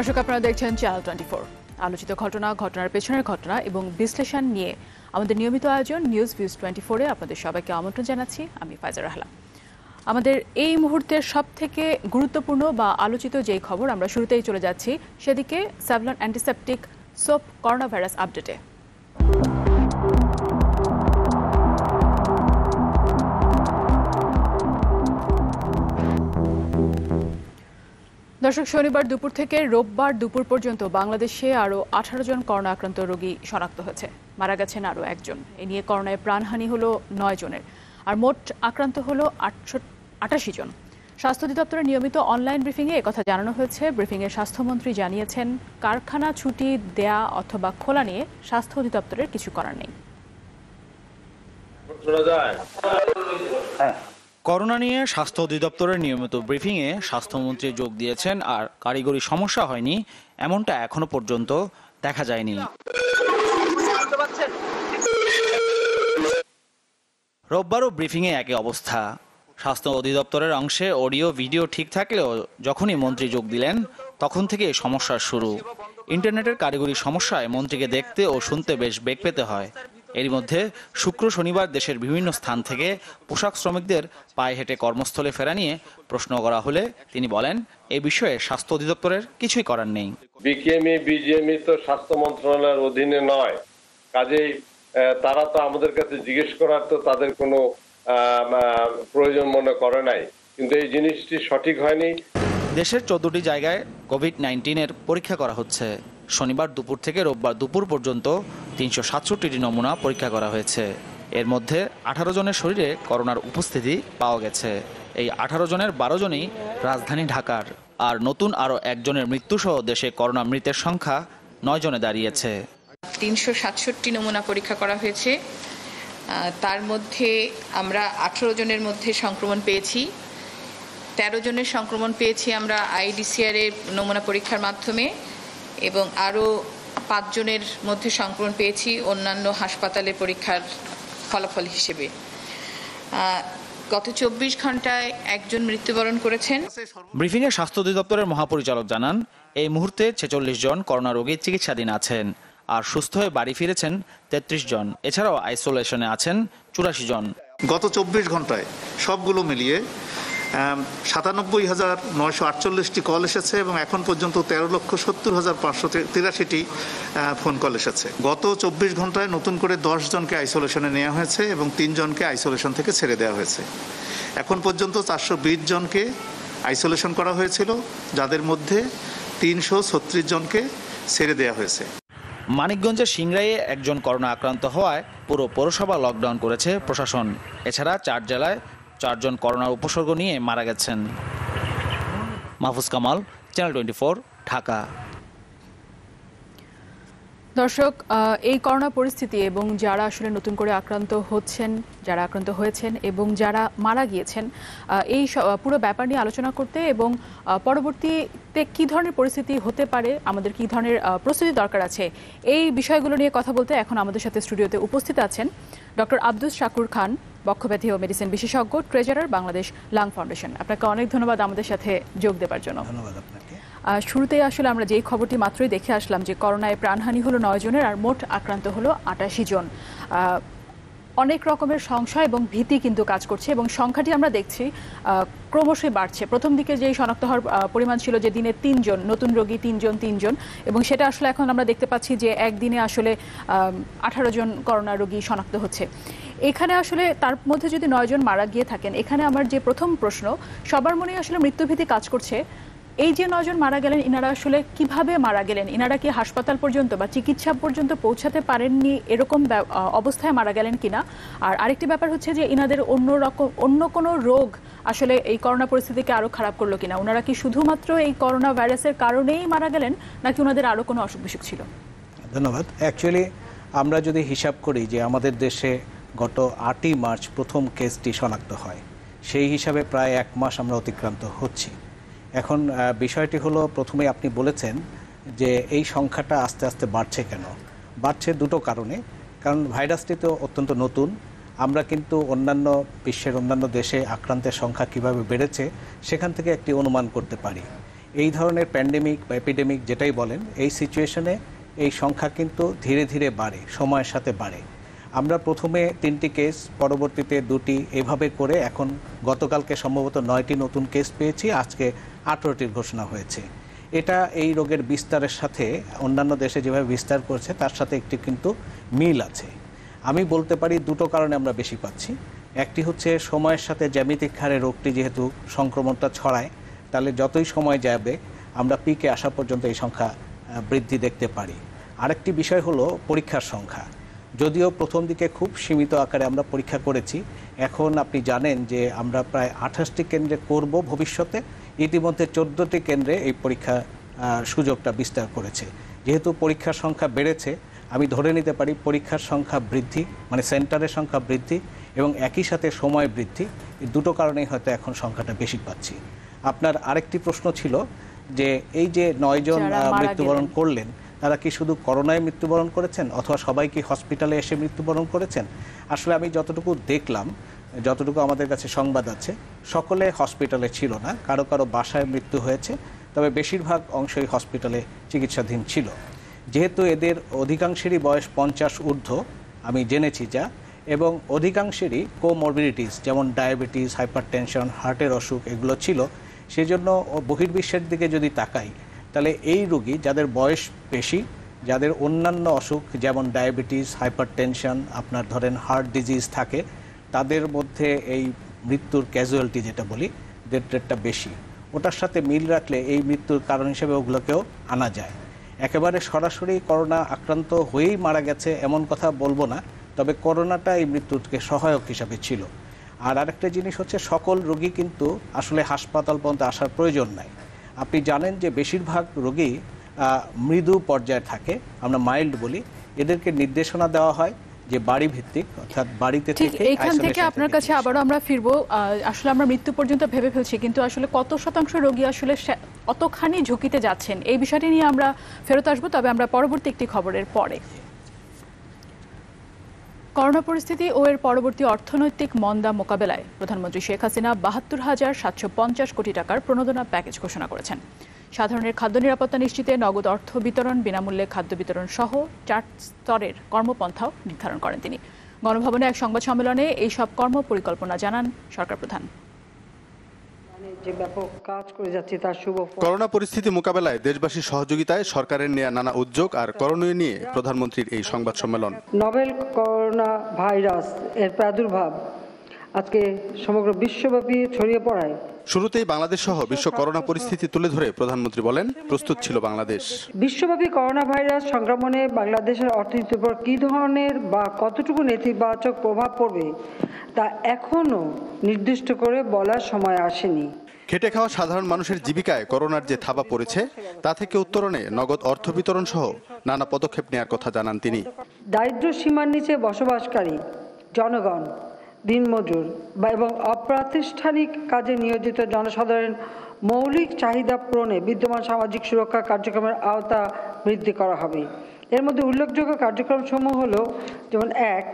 দর্শক, আপনারা দেখছেন চ্যানেল টোয়েন্টি আলোচিত ঘটনা, ঘটনার পেছনের ঘটনা এবং বিশ্লেষণ নিয়ে আমাদের নিয়মিত আয়োজন নিউজ ভিউজ টোয়েন্টি ফোরে আপনাদের সবাইকে আমন্ত্রণ জানাচ্ছি। আমি ফাইজার রাহলা আমাদের এই মুহূর্তের সব থেকে গুরুত্বপূর্ণ বা আলোচিত যেই খবর আমরা শুরুতেই চলে যাচ্ছি, সেদিকে Savlon antiseptic soap corona virus আপডেটে দর্শক, শনিবার দুপুর থেকে রোববার দুপুর পর্যন্ত বাংলাদেশে আরও আঠারো জন করোনা আক্রান্ত রোগী শনাক্ত হয়েছে। মারা গেছেন আরও একজন। এ নিয়ে করোনায় প্রাণহানি হলো নয় জনের। আর মোট আক্রান্ত হলো আটশো, আটাশি জন। স্বাস্থ্য অধিদপ্তরের নিয়মিত অনলাইন ব্রিফিংয়ে একথা জানানো হয়েছে। ব্রিফিংয়ে স্বাস্থ্যমন্ত্রী জানিয়েছেন, কারখানা ছুটি দেয়া অথবা খোলা নিয়ে স্বাস্থ্য অধিদপ্তরের কিছু করার নেই। যায় করোনা নিয়ে স্বাস্থ্য অধিদপ্তরের নিয়মিত ব্রিফিংয়ে স্বাস্থ্যমন্ত্রী যোগ দিয়েছেন আর কারিগরি সমস্যা হয়নি, এমনটা এখনও পর্যন্ত দেখা যায়নি। রোববারও ব্রিফিংয়ে একই অবস্থা। স্বাস্থ্য অধিদপ্তরের অংশে অডিও, ভিডিও ঠিক থাকলেও যখনই মন্ত্রী যোগ দিলেন, তখন থেকে সমস্যার শুরু। ইন্টারনেটের কারিগরি সমস্যায় মন্ত্রীকে দেখতে ও শুনতে বেশ বেগ পেতে হয়। এরই মধ্যে শুক্র শনিবার দেশের বিভিন্ন স্থান থেকে পোশাক শ্রমিকদের পায়ে হেঁটে কর্মস্থলে ফেরা নিয়ে প্রশ্ন করা হলে তিনি বলেন এ বিষয়ে স্বাস্থ্য অধিদপ্তরের কিছুই করার নেই। বিকেএমই বিজিএমই তো স্বাস্থ্য মন্ত্রণালয়ের অধীনে নয়। কাজেই তারা তো আমাদের কাছে জিজ্ঞেস করার তো তাদের কোনো প্রয়োজন মনে করে নাই। কিন্তু এই জিনিসটি সঠিক হয়নি। দেশের চোদ্দটি জায়গায় কোভিড নাইন্টিনের পরীক্ষা করা হচ্ছে। শনিবার দুপুর থেকে রোববার দুপুর পর্যন্ত তিনশো সাতষট্টিটি নমুনা পরীক্ষা করা হয়েছে। এর মধ্যে আঠারো জনের শরীরে করোনার উপস্থিতি পাওয়া গেছে। এই আঠারো জনের বারো জনই রাজধানী ঢাকার। আর নতুন আরও একজনের মৃত্যুসহ দেশে করোনা মৃতের সংখ্যা নয় জনে দাঁড়িয়েছে। তিনশো সাতষট্টি নমুনা পরীক্ষা করা হয়েছে। তার মধ্যে আমরা আঠেরো জনের মধ্যে সংক্রমণ পেয়েছি। তেরো জনের সংক্রমণ পেয়েছি আমরা আইডিসিআর এর নমুনা পরীক্ষার মাধ্যমে। এবং আরও পাঁচজনের মধ্যে সংক্রমণ পেয়েছি অন্যান্য হাসপাতালে পরীক্ষার ফলাফল হিসেবে। গত চব্বিশ ঘন্টায় একজন মৃত্যুবরণ করেছেন। ব্রিফিংয়ে স্বাস্থ্য অধিদপ্তরের মহাপরিচালক জানান এই মুহূর্তে ছেচল্লিশ জন করোনা রোগীর চিকিৎসাধীন আছেন আর সুস্থ হয়ে বাড়ি ফিরেছেন তেত্রিশ জন। এছাড়াও আইসোলেশনে আছেন চুরাশি জন। গত চব্বিশ ঘন্টায় সবগুলো মিলিয়ে সাতানব্বই হাজার নয়শো আটচল্লিশটি কল এসেছে এবং এখন পর্যন্ত তেরো লক্ষ সত্তর হাজার পাঁচশো তিরাশিটি ফোন কল এসেছে। গত চব্বিশ ঘন্টায় নতুন করে দশ জনকে আইসোলেশনে নেওয়া হয়েছে এবং তিনজনকে আইসোলেশন থেকে ছেড়ে দেওয়া হয়েছে। এখন পর্যন্ত চারশো বিশ জনকে আইসোলেশন করা হয়েছিল, যাদের মধ্যে তিনশো ছত্রিশ জনকে ছেড়ে দেওয়া হয়েছে। মানিকগঞ্জের সিংড়াইয়ে একজন করোনা আক্রান্ত হওয়ায় পুরো পৌরসভা লকডাউন করেছে প্রশাসন। এছাড়া চার জেলায় চারজন করোনার উপসর্গ নিয়ে মারা গেছেন। Mahfuz Kamal channel twenty Dhaka. দর্শক এই করোনা পরিস্থিতি এবং যারা আসলে নতুন করে আক্রান্ত হচ্ছেন, যারা আক্রান্ত হয়েছেন এবং যারা মারা গিয়েছেন এই পুরো ব্যাপার নিয়ে আলোচনা করতে এবং পরবর্তীতে কি ধরনের পরিস্থিতি হতে পারে, আমাদের কি ধরনের প্রস্তুতি দরকার আছে, এই বিষয়গুলো নিয়ে কথা বলতে এখন আমাদের সাথে স্টুডিওতে উপস্থিত আছেন ডক্টর আব্দুস শাকুর খান বক্ষব্যাধি ও মেডিসিন বিশেষজ্ঞ ট্রেজারার বাংলাদেশ লাং ফাউন্ডেশন। আপনাকে অনেক ধন্যবাদ আমাদের সাথে যোগ দেবার জন্য। ধন্যবাদ আপনাকে। আহ, শুরুতেই আসলে আমরা যেই খবরটি মাত্রই দেখে আসলাম যে করোনায় প্রাণহানি হলো নয় জনের আর মোট আক্রান্ত হলো আটাশি জন। আহ, অনেক রকমের সংশয় এবং ভীতি কিন্তু কাজ করছে এবং সংখ্যাটি আমরা দেখছি ক্রমশই বাড়ছে। প্রথম দিকে যেই শনাক্ত হওয়ার পরিমাণ ছিল যে দিনে তিনজন, নতুন রোগী তিনজন তিনজন, এবং সেটা আসলে এখন আমরা দেখতে পাচ্ছি যে একদিনে আসলে আঠারো জন করোনা রোগী শনাক্ত হচ্ছে। এখানে আসলে তার মধ্যে যদি নয়জন মারা গিয়ে থাকেন, এখানে আমার যে প্রথম প্রশ্ন, সবার মনে আসলে মৃত্যুভীতি কাজ করছে। এই যে নজন মারা গেলেন, ইনারা আসলে কীভাবে মারা গেলেন? ইনারা কি হাসপাতাল পর্যন্ত বা চিকিৎসা পর্যন্ত পৌঁছাতে পারেননি? এরকম অবস্থায় মারা গেলেন কিনা? আর আরেকটি ব্যাপার হচ্ছে যে ইনাদের অন্য রকম, অন্য কোনো রোগ আসলে এই করোনা পরিস্থিতিকে আরও খারাপ করল কিনা? ওনারা কি শুধুমাত্র এই করোনা ভাইরাসের কারণেই মারা গেলেন, নাকি ওনাদের আরও কোনো অসুখ বিসুখ ছিল? ধন্যবাদ। অ্যাকচুয়ালি আমরা যদি হিসাব করি যে আমাদের দেশে গত আটই মার্চ প্রথম কেসটি শনাক্ত হয়, সেই হিসাবে প্রায় এক মাস আমরা অতিক্রান্ত হচ্ছি। এখন বিষয়টি হলো প্রথমে আপনি বলেছেন যে এই সংখ্যাটা আস্তে আস্তে বাড়ছে কেন? বাড়ছে দুটো কারণে। কারণ ভাইরাসটি তো অত্যন্ত নতুন। আমরা কিন্তু অন্যান্য বিশ্বের অন্যান্য দেশে আক্রান্তের সংখ্যা কীভাবে বেড়েছে সেখান থেকে একটি অনুমান করতে পারি। এই ধরনের প্যান্ডেমিক বা এপিডেমিক যেটাই বলেন, এই সিচুয়েশনে এই সংখ্যা কিন্তু ধীরে ধীরে বাড়ে, সময়ের সাথে বাড়ে। আমরা প্রথমে তিনটি কেস পরবর্তীতে দুটি এভাবে করে এখন গতকালকে সম্ভবত নয়টি নতুন কেস পেয়েছি, আজকে আঠেরোটির ঘোষণা হয়েছে। এটা এই রোগের বিস্তারের সাথে অন্যান্য দেশে যেভাবে বিস্তার করছে, তার সাথে একটি কিন্তু মিল আছে। আমি বলতে পারি দুটো কারণে আমরা বেশি পাচ্ছি। একটি হচ্ছে সময়ের সাথে জ্যামিতিক হারে রোগটি যেহেতু সংক্রমণটা ছড়ায়, তাহলে যতই সময় যাবে, আমরা পিকে আসা পর্যন্ত এই সংখ্যা বৃদ্ধি দেখতে পারি। আরেকটি বিষয় হলো পরীক্ষার সংখ্যা। যদিও প্রথম দিকে খুব সীমিত আকারে আমরা পরীক্ষা করেছি এখন আপনি জানেন যে আমরা প্রায় আঠাশটি কেন্দ্রে করব ভবিষ্যতে ইতিমধ্যে চোদ্দোটি কেন্দ্রে এই পরীক্ষা সুযোগটা বিস্তার করেছে। যেহেতু পরীক্ষার সংখ্যা বেড়েছে আমি ধরে নিতে পারি পরীক্ষার সংখ্যা বৃদ্ধি মানে সেন্টারের সংখ্যা বৃদ্ধি এবং একই সাথে সময় বৃদ্ধি এই দুটো কারণেই হয়তো এখন সংখ্যাটা বেশি পাচ্ছি। আপনার আরেকটি প্রশ্ন ছিল যে এই যে নয়জন মৃত্যুবরণ করলেন তারা কি শুধু করোনায় মৃত্যুবরণ করেছেন অথবা সবাই কি হসপিটালে এসে মৃত্যুবরণ করেছেন? আসলে আমি যতটুকু দেখলাম, যতটুকু আমাদের কাছে সংবাদ আছে, সকলে হসপিটালে ছিল না, কারও কারও বাসায় মৃত্যু হয়েছে, তবে বেশিরভাগ অংশই হসপিটালে চিকিৎসাধীন ছিল। যেহেতু এদের অধিকাংশেরই বয়স পঞ্চাশ ঊর্ধ্ব, আমি জেনেছি যা, এবং অধিকাংশেরই কোমরবিডিটিস যেমন ডায়াবেটিস হাইপারটেনশন হার্টের অসুখ এগুলো ছিল, সেজন্য বহির্বিশ্বের দিকে যদি তাকাই তাহলে এই রোগী যাদের বয়স বেশি, যাদের অন্যান্য অসুখ যেমন ডায়াবেটিস, হাইপারটেনশন, আপনার ধরেন হার্ট ডিজিজ থাকে, তাদের মধ্যে এই মৃত্যুর ক্যাজুয়ালিটি যেটা বলি ডেথ রেটটা বেশি। ওটার সাথে মিল রাখলে এই মৃত্যুর কারণ হিসেবে ওগুলোকেও আনা যায়। একেবারে সরাসরি করোনা আক্রান্ত হয়েই মারা গেছে এমন কথা বলব না, তবে করোনাটা এই মৃত্যুকে সহায়ক হিসাবে ছিল। আর আরেকটা জিনিস হচ্ছে, সকল রোগী কিন্তু আসলে হাসপাতাল পর্যন্ত আসার প্রয়োজন নাই। আপনি জানেন যে বেশিরভাগ রোগী মৃদু পর্যায়ে থাকে। আমরা মাইল্ড বলি। এদেরকে নির্দেশনা দেওয়া হয় যে বাড়ি ভিত্তিক অর্থাৎ বাড়িতে থেকে এইখান থেকে আপনার কাছে আবারও আমরা ফিরবো। আহ, আসলে আমরা মৃত্যু পর্যন্ত ভেবে ফেলছি কিন্তু আসলে কত শতাংশ রোগী আসলে অতখানি ঝুঁকিতে যাচ্ছেন এই বিষয়টি নিয়ে আমরা ফেরত আসব তবে আমরা পরবর্তী একটি খবরের পরে। করোনা পরিস্থিতি ও এর পরবর্তী অর্থনৈতিক মন্দা মোকাবেলায় প্রধানমন্ত্রী শেখ হাসিনা বাহাত্তর হাজার সাতশো পঞ্চাশ কোটি টাকার প্রণোদনা প্যাকেজ ঘোষণা করেছেন। সাধারণের খাদ্য নিরাপত্তা নিশ্চিতে নগদ অর্থ বিতরণ, বিনামূল্যে খাদ্য বিতরণ সহ চার স্তরের কর্মপন্থাও নির্ধারণ করেন তিনি। গণভবনে এক সংবাদ সম্মেলনে এই সব কর্ম পরিকল্পনা জানান সরকার প্রধান। যে ব্যাপক কাজ করে যাচ্ছে তার শুভ করোনা পরিস্থিতি মোকাবেলায় দেশবাসীর সহযোগিতায় সরকারের নেয়া নানা উদ্যোগ আর করণীয় নিয়ে প্রধানমন্ত্রীর এই সংবাদ সম্মেলন। নভেল করোনা ভাইরাস এর প্রাদুর্ভাব আজকে সমগ্র বিশ্বব্যাপী ছড়িয়ে পড়ায়। শুরুতেই বাংলাদেশ সহ বিশ্ব করোনা পরিস্থিতি তুলে ধরে প্রধানমন্ত্রী বলেন প্রস্তুত ছিল বাংলাদেশ। বিশ্বব্যাপী করোনা ভাইরাস সংক্রমণে বাংলাদেশের অর্থনীতির উপর কী ধরনের বা কতটুকু নেতিবাচক প্রভাব পড়বে তা এখনও নির্দিষ্ট করে বলার সময় আসেনি। খেটে খাওয়া সাধারণ মানুষের জীবিকায় করোনার যে থাবা পড়েছে তা থেকে উত্তরণে নগদ অর্থ বিতরণ সহ নানা পদক্ষেপ নেওয়ার কথা জানান তিনি। দারিদ্র সীমার নিচে বসবাসকারী জনগণ দিনমজুর বা এবং অপ্রাতিষ্ঠানিক কাজে নিয়োজিত জনসাধারণ মৌলিক চাহিদা পূরণে বিদ্যমান সামাজিক সুরক্ষা কার্যক্রমের আওতা বৃদ্ধি করা হবে। এর মধ্যে উল্লেখযোগ্য কার্যক্রমসমূহ হল, যেমন এক,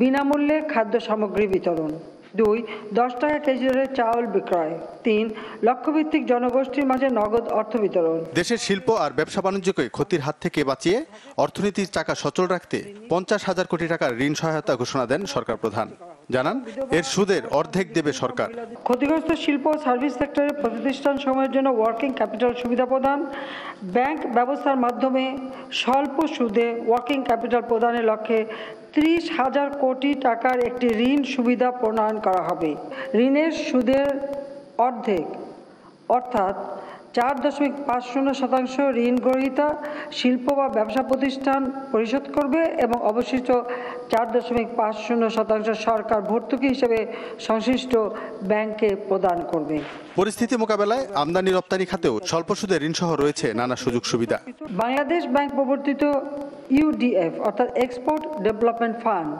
বিনামূল্যে খাদ্য সামগ্রী বিতরণ। দুই, দশ টাকা কেজি চাউল বিক্রয়। তিন লক্ষ্যভিত্তিক জনগোষ্ঠীর মাঝে নগদ অর্থ বিতরণ। দেশের শিল্প আর ব্যবসা বাণিজ্যকে ক্ষতির হাত থেকে বাঁচিয়ে অর্থনীতির চাকা সচল রাখতে পঞ্চাশ হাজার কোটি টাকার ঋণ সহায়তা ঘোষণা দেন সরকার প্রধান। জানান, এর সুদের অর্ধেক দেবে সরকার। ক্ষতিগ্রস্ত শিল্প সার্ভিস সেক্টরের প্রতিষ্ঠান সময়ের জন্য ওয়ার্কিং ক্যাপিটাল সুবিধা প্রদান, ব্যাংক ব্যবস্থার মাধ্যমে স্বল্প সুদে ওয়ার্কিং ক্যাপিটাল প্রদানের লক্ষ্যে ত্রিশ হাজার কোটি টাকার একটি ঋণ সুবিধা প্রণয়ন করা হবে। ঋণের সুদের অর্ধেক, অর্থাৎ চার দশমিক পাঁচ শূন্য শতাংশ ঋণ গ্রহীতা শিল্প বা ব্যবসা প্রতিষ্ঠান পরিশোধ করবে এবং অবশিষ্ট চার দশমিক পাঁচ শূন্য শতাংশ সরকার ভর্তুকি হিসেবে সংশ্লিষ্ট ব্যাংকে প্রদান করবে। পরিস্থিতি মোকাবেলায় আমদানি রপ্তানি খাতেও স্বল্প সুদে ঋণ সহ রয়েছে নানা সুযোগ সুবিধা। বাংলাদেশ ব্যাংক প্রবর্তিত ইউডিএফ অর্থাৎ এক্সপোর্ট ডেভেলপমেন্ট ফান্ড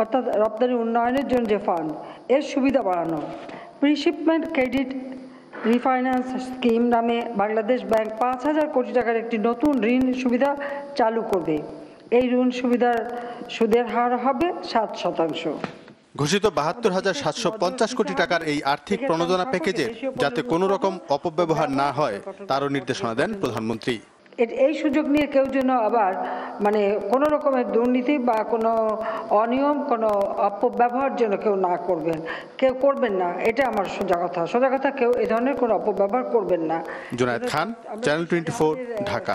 অর্থাৎ রপ্তানি উন্নয়নের জন্য যে ফান্ড এর সুবিধা বাড়ানো। প্রিশিপমেন্ট ক্রেডিট রিফাইন্যান্স স্কিম নামে বাংলাদেশ ব্যাংক পাঁচ হাজার কোটি টাকার একটি নতুন ঋণ সুবিধা চালু করবে। এই ঋণ সুবিধার সুদের হার হবে সাত শতাংশ। ঘোষিত বাহাত্তর হাজার সাতশো পঞ্চাশ কোটি টাকার এই আর্থিক প্রণোদনা প্যাকেজে যাতে কোনো রকম অপব্যবহার না হয়, তারও নির্দেশনা দেন প্রধানমন্ত্রী। এই সুযোগ নিয়ে কেউ যেন আবার মানে কোনো রকমের দুর্নীতি বা কোনো অনিয়ম কোনো অপব্যবহার যেন কেউ না করবেন। কেউ করবেন না এটা আমার সোজা কথা। সোজা কথা কেউ এ ধরনের কোনো অপব্যবহার করবেন না। Junayed Khan channel twenty Dhaka.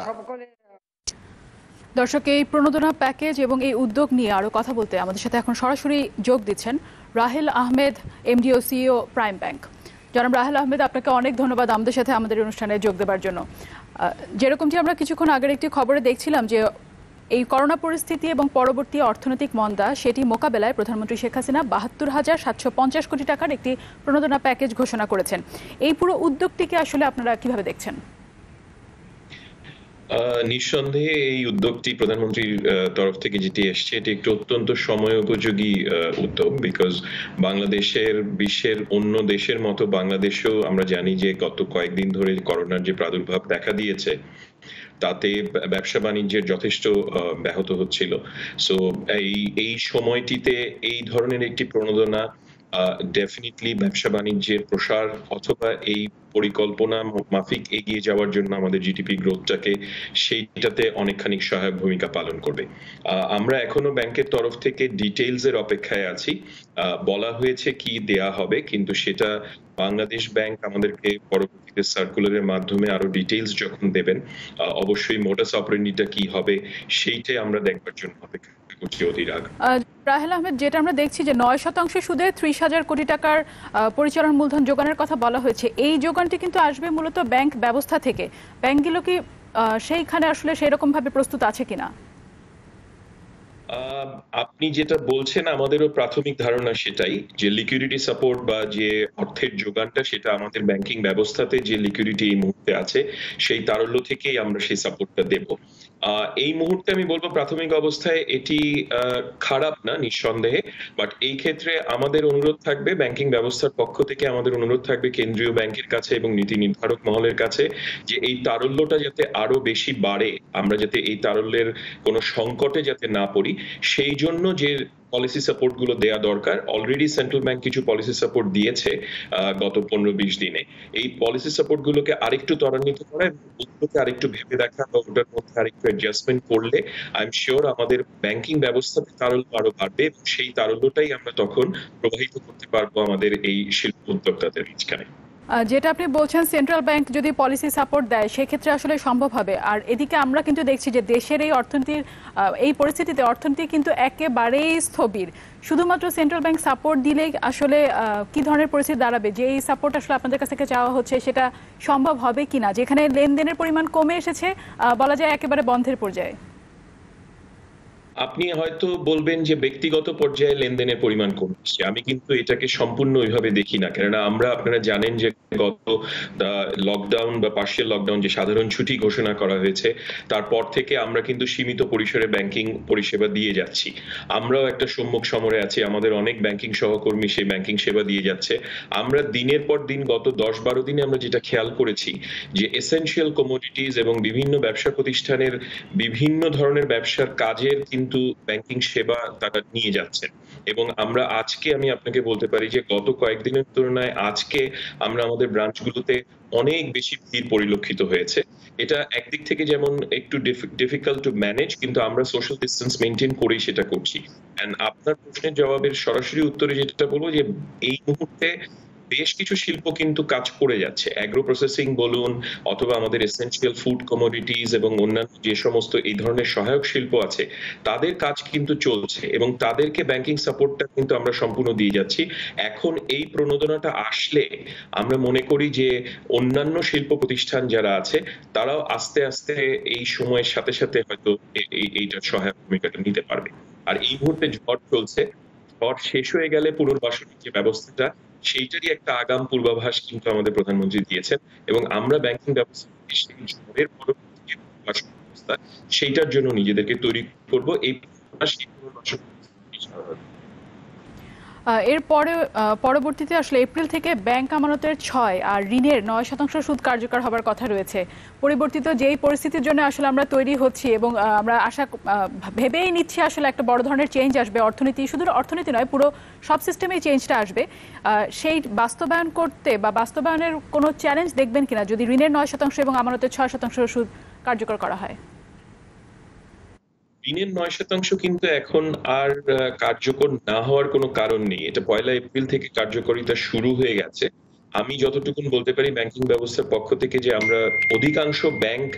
দর্শক এই প্রণোদনা প্যাকেজ এবং এই উদ্যোগ নিয়ে আরও কথা বলতে আমাদের সাথে এখন সরাসরি যোগ দিচ্ছেন রাহেল আহমেদ এমডিও সিইও প্রাইম ব্যাংক জনাব রাহেল আহমেদ আপনাকে অনেক ধন্যবাদ আমাদের সাথে আমাদের অনুষ্ঠানে যোগ দেওয়ার জন্য। যেরকমটি আমরা কিছুক্ষণ আগের একটি খবরে দেখছিলাম যে এই করোনা পরিস্থিতি এবং পরবর্তী অর্থনৈতিক মন্দা সেটি মোকাবেলায় প্রধানমন্ত্রী শেখ হাসিনা বাহাত্তর হাজার সাতশো পঞ্চাশ কোটি টাকার একটি প্রণোদনা প্যাকেজ ঘোষণা করেছেন। এই পুরো উদ্যোগটিকে আসলে আপনারা কীভাবে দেখছেন? নিঃসন্দেহে এই উদ্যোগটি প্রধানমন্ত্রীর তরফ থেকে যেটি এসছে, এটি একটি অত্যন্ত সময় উপযোগী উদ্যোগ বিকজ বাংলাদেশের বিশ্বের অন্য দেশের মতো বাংলাদেশেও আমরা জানি যে গত কয়েকদিন ধরে করোনার যে প্রাদুর্ভাব দেখা দিয়েছে, তাতে ব্যবসা বাণিজ্যের যথেষ্ট ব্যাহত হচ্ছিল। সো এই এই সময়টিতে এই ধরনের একটি প্রণোদনা ডেফিনেটলি ব্যবসা বাণিজ্যের প্রসার অথবা এই পরিকল্পনা মাফিক এগিয়ে যাওয়ার জন্য আমাদের জিডিপি গ্রোথটাকে সেইটাতে অনেকখানি সহায়ক ভূমিকা পালন করবে। আমরা এখনও ব্যাংকের তরফ থেকে ডিটেইলস এর অপেক্ষায় আছি। বলা হয়েছে কি দেয়া হবে, কিন্তু সেটা বাংলাদেশ ব্যাংক আমাদেরকে পরবর্তীতে সার্কুলারের মাধ্যমে আরও ডিটেইলস যখন দেবেন অবশ্যই মোটাস অপারেন্ডিটা কি হবে, সেইটাই আমরা দেখবার জন্য অপেক্ষা রাহেল আহমেদ যেটা আমরা দেখছি যে নয় শতাংশ সুদে ত্রিশ হাজার কোটি টাকার পরিচালন মূলধন যোগানের কথা বলা হয়েছে। এই যোগানটি কিন্তু আসবে মূলত ব্যাংক ব্যবস্থা থেকে। ব্যাংকগুলো কি সেইখানে আসলে সেই রকম ভাবে প্রস্তুত আছে কিনা? আপনি যেটা বলছেন আমাদেরও প্রাথমিক ধারণা সেটাই যে লিকুইডিটি সাপোর্ট বা যে অর্থের যোগানটা সেটা আমাদের ব্যাংকিং ব্যবস্থাতে যে লিকুইডিটি এই মুহূর্তে আছে সেই তারল্য থেকেই আমরা সেই সাপোর্টটা দেব। এই মুহূর্তে আমি বলব প্রাথমিক অবস্থায় এটি খারাপ না, নিঃসন্দেহে। বাট এই ক্ষেত্রে আমাদের অনুরোধ থাকবে ব্যাংকিং ব্যবস্থার পক্ষ থেকে আমাদের অনুরোধ থাকবে কেন্দ্রীয় ব্যাংকের কাছে এবং নীতি নির্ধারক মহলের কাছে যে এই তারল্যটা যাতে আরও বেশি বাড়ে, আমরা যাতে এই তারল্যের কোনো সংকটে যাতে না পড়ি, সেই জন্য যে পলিসি সাপোর্টগুলো দেওয়া দরকার। অলরেডি সেন্ট্রাল ব্যাংক কিছু পলিসি সাপোর্ট দিয়েছে গত পনেরো বিশ দিনে। এই পলিসি সাপোর্ট গুলোকে আরেকটু ত্বরান্বিত করা ওগুলোকে আরেকটু ভেবে দেখা বা ওটার মধ্যে আরেকটু অ্যাডজাস্টমেন্ট করলে আই এম শিওর আমাদের ব্যাংকিং ব্যবস্থাতে তারল্য আরও বাড়বে সেই তারল্যটাই আমরা তখন প্রবাহিত করতে পারব আমাদের এই শিল্প উদ্যোক্তাদের মাঝখানে। যেটা আপনি বলছেন সেন্ট্রাল ব্যাংক যদি পলিসি সাপোর্ট দেয়, সেক্ষেত্রে আসলে সম্ভব হবে। আর এদিকে আমরা কিন্তু দেখছি যে দেশের এই অর্থনীতির এই পরিস্থিতিতে অর্থনীতি কিন্তু একেবারেই স্থবির। শুধুমাত্র সেন্ট্রাল ব্যাংক সাপোর্ট দিলেই আসলে কি ধরনের পরিস্থিতি দাঁড়াবে? যে এই সাপোর্ট আসলে আপনাদের কাছ থেকে চাওয়া হচ্ছে, সেটা সম্ভব হবে কিনা? যেখানে লেনদেনের পরিমাণ কমে এসেছে বলা যায় একেবারে বন্ধের পর্যায়ে। আপনি হয়তো বলবেন যে ব্যক্তিগত পর্যায়ে লেনদেনের পরিমাণ কমছে। আমি কিন্তু এটাকে সম্পূর্ণ ওইভাবে দেখি না। কেননা আমরা, আপনারা জানেন যে গত লকডাউন বা পার্শিয়াল লকডাউন যে সাধারণ ছুটি ঘোষণা করা হয়েছে, তারপর থেকে আমরা কিন্তু সীমিত পরিসরে ব্যাংকিং পরিষেবা দিয়ে যাচ্ছি। আমরাও একটা সম্মুখ সমরে আছি, আমাদের অনেক ব্যাংকিং সহকর্মী সেই ব্যাংকিং সেবা দিয়ে যাচ্ছে। আমরা দিনের পর দিন গত দশ বারো দিনে আমরা যেটা খেয়াল করেছি, যে এসেনশিয়াল কমোডিটিস এবং বিভিন্ন ব্যবসা প্রতিষ্ঠানের বিভিন্ন ধরনের ব্যবসার কাজের কিন্তু ব্যাংকিং সেবা তারা নিয়ে যাচ্ছেন। এবং আমরা আজকে আমি আপনাকে বলতে পারি যে গত কয়েকদিনের তুলনায় আজকে আমরা আমাদের ব্রাঞ্চগুলোতে অনেক বেশি ভিড় পরিলক্ষিত হয়েছে। এটা একদিক থেকে যেমন একটু ডিফিকাল্ট টু ম্যানেজ কিন্তু আমরা সোশ্যাল ডিস্টেন্স মেনটেন করেই সেটা করছি। এন্ড আপনার প্রশ্নের জবাবের সরাসরি উত্তরে যেটা বলব যে এই মুহূর্তে বেশ কিছু শিল্প কিন্তু কাজ করে যাচ্ছে। অ্যাগ্রো প্রসেসিং বলুন, অথবা আমাদের এসেনশিয়াল ফুড কমোডিটিস এবং অন্যান্য যে সমস্ত এই ধরনের সহায়ক শিল্প আছে, তাদের কাজ কিন্তু চলছে এবং তাদেরকে ব্যাংকিং সাপোর্টটা কিন্তু আমরা সম্পূর্ণ দিয়ে যাচ্ছি। এখন এই প্রণোদনাটা আসলে আমরা মনে করি যে অন্যান্য শিল্প প্রতিষ্ঠান যারা আছে, তারাও আস্তে আস্তে এই সময়ের সাথে সাথে হয়তো এইটার সহায়ক ভূমিকাটা নিতে পারবে। আর এই মুহূর্তে ঝড় চলছে, ঝড় শেষ হয়ে গেলে পুনর্বাসনের যে ব্যবস্থাটা সেইটারই একটা আগাম পূর্বাভাস কিন্তু আমাদের প্রধানমন্ত্রী দিয়েছেন এবং আমরা ব্যাংকিং ব্যবস্থা সেইটার জন্য নিজেদেরকে তৈরি করব। এই পুনর্বাস- এই পুনর্বাসন ব্যবস্থা আহ, এর পরে পরবর্তীতে আসলে এপ্রিল থেকে ব্যাংক আমানতের ছয় আর ঋণের নয় শতাংশ সুদ কার্যকর হবার কথা রয়েছে। পরিবর্তিত যেই পরিস্থিতির জন্য আসলে আমরা তৈরি হচ্ছি এবং আমরা আশা ভেবেই নিচ্ছি আসলে একটা বড় ধরনের চেঞ্জ আসবে। অর্থনীতি শুধু অর্থনীতি নয়, পুরো সব সিস্টেমেই চেঞ্জটা আসবে। সেই বাস্তবায়ন করতে বা বাস্তবায়নের কোনো চ্যালেঞ্জ দেখবেন কিনা যদি ঋণের নয় শতাংশ এবং আমানতের ছয় শতাংশ সুদ কার্যকর করা হয়? ঋণের নয় শতাংশ কিন্তু এখন আর কার্যকর না হওয়ার কোনো কারণ নেই। এটা পয়লা এপ্রিল থেকে কার্যকারিতা শুরু হয়ে গেছে। আমি যতটুকুন বলতে পারি ব্যাংকিং ব্যবস্থার পক্ষ থেকে যে আমরা অধিকাংশ ব্যাংক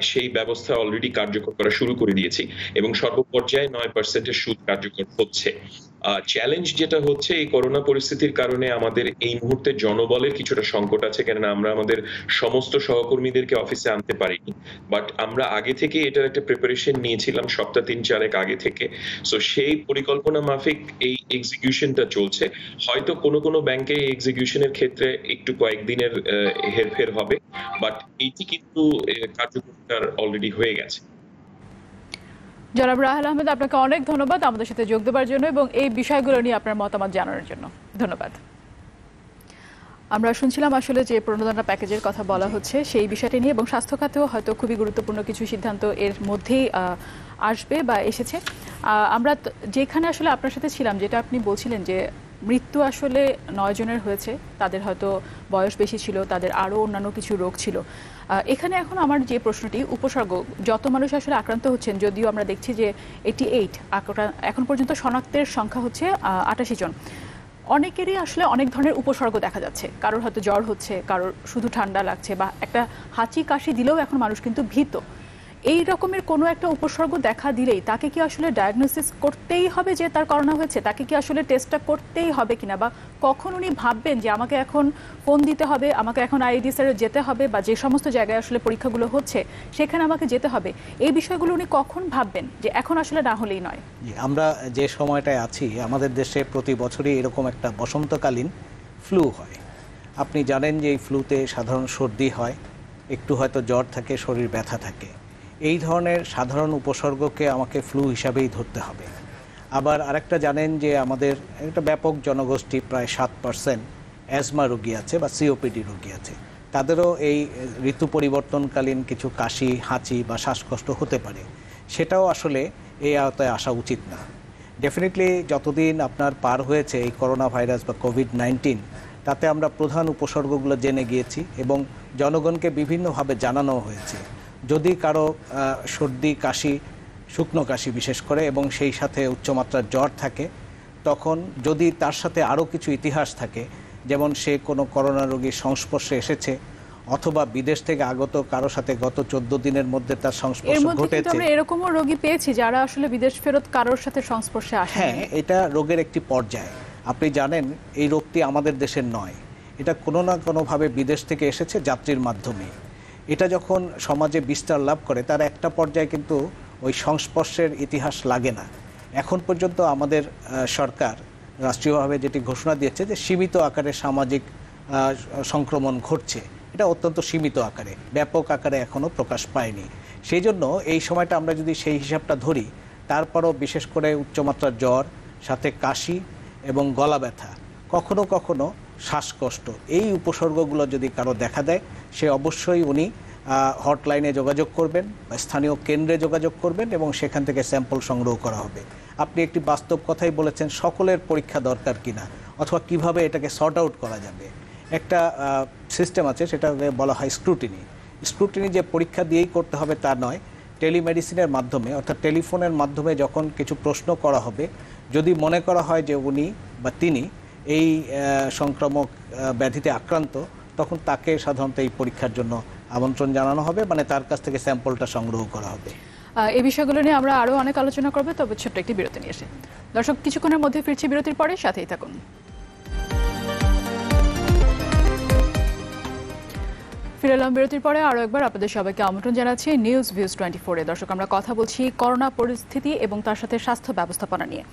সেই ব্যবস্থা অলরেডি কার্যকর করা শুরু করে দিয়েছি এবং সর্বপর্যায়ে নয় পার্সেন্টের সুদ কার্যকর হচ্ছে। চ্যালেঞ্জ যেটা হচ্ছে এই করোনা পরিস্থিতির কারণে আমাদের এই মুহূর্তে জনবলের কিছুটা সংকট আছে কেননা আমরা আমাদের সমস্ত সহকর্মীদেরকে অফিসে আনতে পারিনি। বাট আমরা আগে থেকে এটার একটা প্রিপারেশন নিয়েছিলাম সপ্তাহ তিন চারেক আগে থেকে। সো সেই পরিকল্পনা মাফিক এই এক্সিকিউশনটা চলছে। হয়তো কোনো কোনো ব্যাংকে এই এক্সিকিউশনের ক্ষেত্রে একটু কয়েকদিনের হেরফের হবে বাট এইটি কিন্তু আহ, কার্যকর অলরেডি হয়ে গেছে। জনাব রাহেল আহমেদ, আপনাকে অনেক ধন্যবাদ আমাদের সাথে যোগ দেওয়ার জন্য এবং এই বিষয়গুলো নিয়ে আপনার মতামত জানানোর জন্য। ধন্যবাদ। আমরা শুনছিলাম আসলে যে প্রণোদনা প্যাকেজের কথা বলা হচ্ছে সেই বিষয়টি নিয়ে এবং স্বাস্থ্য খাতেও হয়তো খুবই গুরুত্বপূর্ণ কিছু সিদ্ধান্ত এর মধ্যেই আসবে বা এসেছে। আমরা যেখানে আসলে আপনার সাথে ছিলাম, যেটা আপনি বলছিলেন যে মৃত্যু আসলে নয় জনের হয়েছে, তাদের হয়তো বয়স বেশি ছিল, তাদের আরও অন্যান্য কিছু রোগ ছিল। এখানে এখন আমার যে প্রশ্নটি, উপসর্গ, যত মানুষ আসলে আক্রান্ত হচ্ছেন, যদিও আমরা দেখছি যে এটি এইট এখন পর্যন্ত শনাক্তের সংখ্যা হচ্ছে আটাশি জন। অনেকেরই আসলে অনেক ধরনের উপসর্গ দেখা যাচ্ছে। কারোর হয়তো জ্বর হচ্ছে, কারোর শুধু ঠান্ডা লাগছে বা একটা হাঁচি কাশি দিলেও এখন মানুষ কিন্তু ভীত। এই রকমের কোনো একটা উপসর্গ দেখা দিলেই তাকে কি আসলে ডায়াগনোসিস করতেই হবে যে তার করোনা হয়েছে? তাকে কি আসলে টেস্টটা করতেই হবে কিনা? বা কখন উনি ভাববেন যে আমাকে এখন ফোন দিতে হবে, আমাকে এখন আইডি স্যারে যেতে হবে বা যে সমস্ত জায়গায় আসলে পরীক্ষাগুলো হচ্ছে, সেখানে আমাকে যেতে হবে? এই বিষয়গুলো উনি কখন ভাববেন যে এখন আসলে না হলেই নয়? আমরা যে সময়টায় আছি, আমাদের দেশে প্রতি বছরই এরকম একটা বসন্তকালীন ফ্লু হয়। আপনি জানেন যে এই ফ্লুতে সাধারণ সর্দি হয়, একটু হয়তো জ্বর থাকে, শরীর ব্যথা থাকে। এই ধরনের সাধারণ উপসর্গকে আমাকে ফ্লু হিসাবেই ধরতে হবে। আবার আরেকটা জানেন যে আমাদের একটা ব্যাপক জনগোষ্ঠী, প্রায় সাত পার্সেন্ট অ্যাজমা রোগী আছে বা সিওপিডি রোগী আছে। তাদেরও এই ঋতু পরিবর্তনকালীন কিছু কাশি, হাঁচি বা শ্বাসকষ্ট হতে পারে। সেটাও আসলে এই আওতায় আসা উচিত না। ডেফিনেটলি যতদিন আপনার পার হয়েছে এই করোনা ভাইরাস বা কোভিড নাইন্টিন তাতে আমরা প্রধান উপসর্গগুলো জেনে গিয়েছি এবং জনগণকে বিভিন্নভাবে জানানো হয়েছে। যদি কারও সর্দি কাশি শুকনো কাশি বিশেষ করে এবং সেই সাথে উচ্চমাত্রার জ্বর থাকে তখন যদি তার সাথে আরও কিছু ইতিহাস থাকে যেমন সে কোনো করোনা রোগীর সংস্পর্শে এসেছে অথবা বিদেশ থেকে আগত কারও সাথে গত চোদ্দ দিনের মধ্যে তার সংস্পর্শ ঘটেছে। এরকমও রোগী পেয়েছি যারা আসলে বিদেশ ফেরত কারোর সাথে সংস্পর্শে আসে হ্যাঁ এটা রোগের একটি পর্যায়। আপনি জানেন এই রোগটি আমাদের দেশের নয়। এটা কোনো না কোনোভাবে বিদেশ থেকে এসেছে যাত্রীর মাধ্যমে। এটা যখন সমাজে বিস্তার লাভ করে, তার একটা পর্যায়ে কিন্তু ওই সংস্পর্শের ইতিহাস লাগে না। এখন পর্যন্ত আমাদের সরকার রাষ্ট্রীয়ভাবে যেটি ঘোষণা দিয়েছে যে সীমিত আকারে সামাজিক সংক্রমণ ঘটছে, এটা অত্যন্ত সীমিত আকারে, ব্যাপক আকারে এখনও প্রকাশ পায়নি। সেই জন্য এই সময়টা আমরা যদি সেই হিসাবটা ধরি, তারপরও বিশেষ করে উচ্চমাত্রার জ্বর, সাথে কাশি এবং গলা ব্যথা কখনো কখনো শ্বাসকষ্ট। এই উপসর্গগুলো যদি কারও দেখা দেয়, সে অবশ্যই উনি হটলাইনে যোগাযোগ করবেন স্থানীয় কেন্দ্রে যোগাযোগ করবেন এবং সেখান থেকে স্যাম্পল সংগ্রহ করা হবে। আপনি একটি বাস্তব কথাই বলেছেন, সকলের পরীক্ষা দরকার কিনা, অথবা কীভাবে এটাকে সর্ট আউট করা যাবে। একটা সিস্টেম আছে, সেটাকে বলা হয় স্ক্রুটিনি স্ক্রুটিনি যে পরীক্ষা দিয়েই করতে হবে তা নয়। টেলিমেডিসিনের মাধ্যমে, অর্থাৎ টেলিফোনের মাধ্যমে যখন কিছু প্রশ্ন করা হবে, যদি মনে করা হয় যে উনি বা তিনি এই সংক্রামক ব্যাধিতে আক্রান্ত, তখন তাকে সাধারণত এই পরীক্ষার জন্য আমন্ত্রণ জানানো হবে মানে তার কাছ থেকে স্যাম্পলটা সংগ্রহ করা হবে। এই বিষয়গুলো নিয়ে আমরা আরও অনেক আলোচনা করব, তবে ছোট্ট একটি বিরতি নিয়ে এসে। দর্শক, কিছুক্ষণের মধ্যে ফিরছি বিরতির পরে, সাথেই থাকুন। ফিরে এলাম বিরতির পরে, আরও একবার আপনাদের সবাইকে আমন্ত্রণ জানাচ্ছি নিউজ ভিউজ টোয়েন্টি ফোরে। দর্শক, আমরা কথা বলছি করোনা পরিস্থিতি এবং তার সাথে স্বাস্থ্য ব্যবস্থাপনা নিয়ে।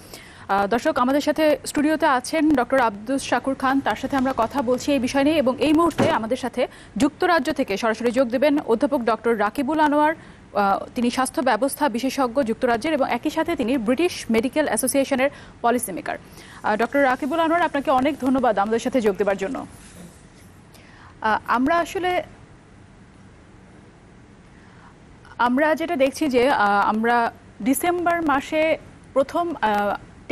দর্শক, আমাদের সাথে স্টুডিওতে আছেন ডক্টর আব্দুস শাকুর খান। তার সাথে আমরা কথা বলছি এই বিষয় নিয়ে এবং এই মুহূর্তে আমাদের সাথে যুক্তরাজ্য থেকে সরাসরি যোগ দেবেন অধ্যাপক ডক্টর রাকিবুল আনোয়ার। তিনি স্বাস্থ্য ব্যবস্থা বিশেষজ্ঞ যুক্তরাজ্যের এবং একই সাথে তিনি ব্রিটিশ মেডিকেল অ্যাসোসিয়েশনের policy maker. Doctor Rakibul Anwar, আপনাকে অনেক ধন্যবাদ আমাদের সাথে যোগ দেওয়ার জন্য। আমরা আসলে, আমরা যেটা দেখছি যে আমরা ডিসেম্বর মাসে প্রথম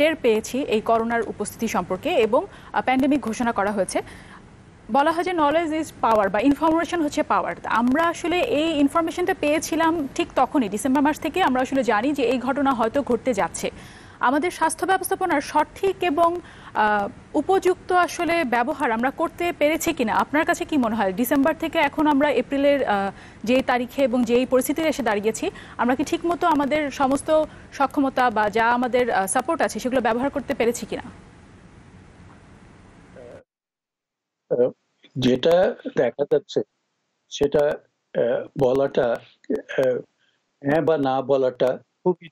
টের পেয়েছি এই করোনার উপস্থিতি সম্পর্কে এবং প্যান্ডেমিক ঘোষণা করা হয়েছে। বলা হয় যে নলেজ ইজ পাওয়ার বা ইনফরমেশন হচ্ছে পাওয়ার আমরা আসলে এই ইনফরমেশনটা পেয়েছিলাম ঠিক তখনই ডিসেম্বর মাস থেকে আমরা আসলে জানি যে এই ঘটনা হয়তো ঘটতে যাচ্ছে। আমাদের স্বাস্থ্য ব্যবস্থাপনার সঠিক এবং উপযুক্ত আসলে ব্যবহার আমরা করতে পেরেছি কিনা? আপনার কাছে কি মনে হয়? ডিসেম্বর থেকে এখন আমরা এপ্রিলের যে তারিখে এবং যেই পরিস্থিতিতে এসে দাঁড়িয়েছি, আমরা কি ঠিকমতো আমাদের সমস্ত সক্ষমতা বা যা আমাদের সাপোর্ট আছে সেগুলো ব্যবহার করতে পেরেছি কিনা? যেটা দেখা যাচ্ছে, সেটা বলাটা হ্যাঁ বা না বলাটা খুবই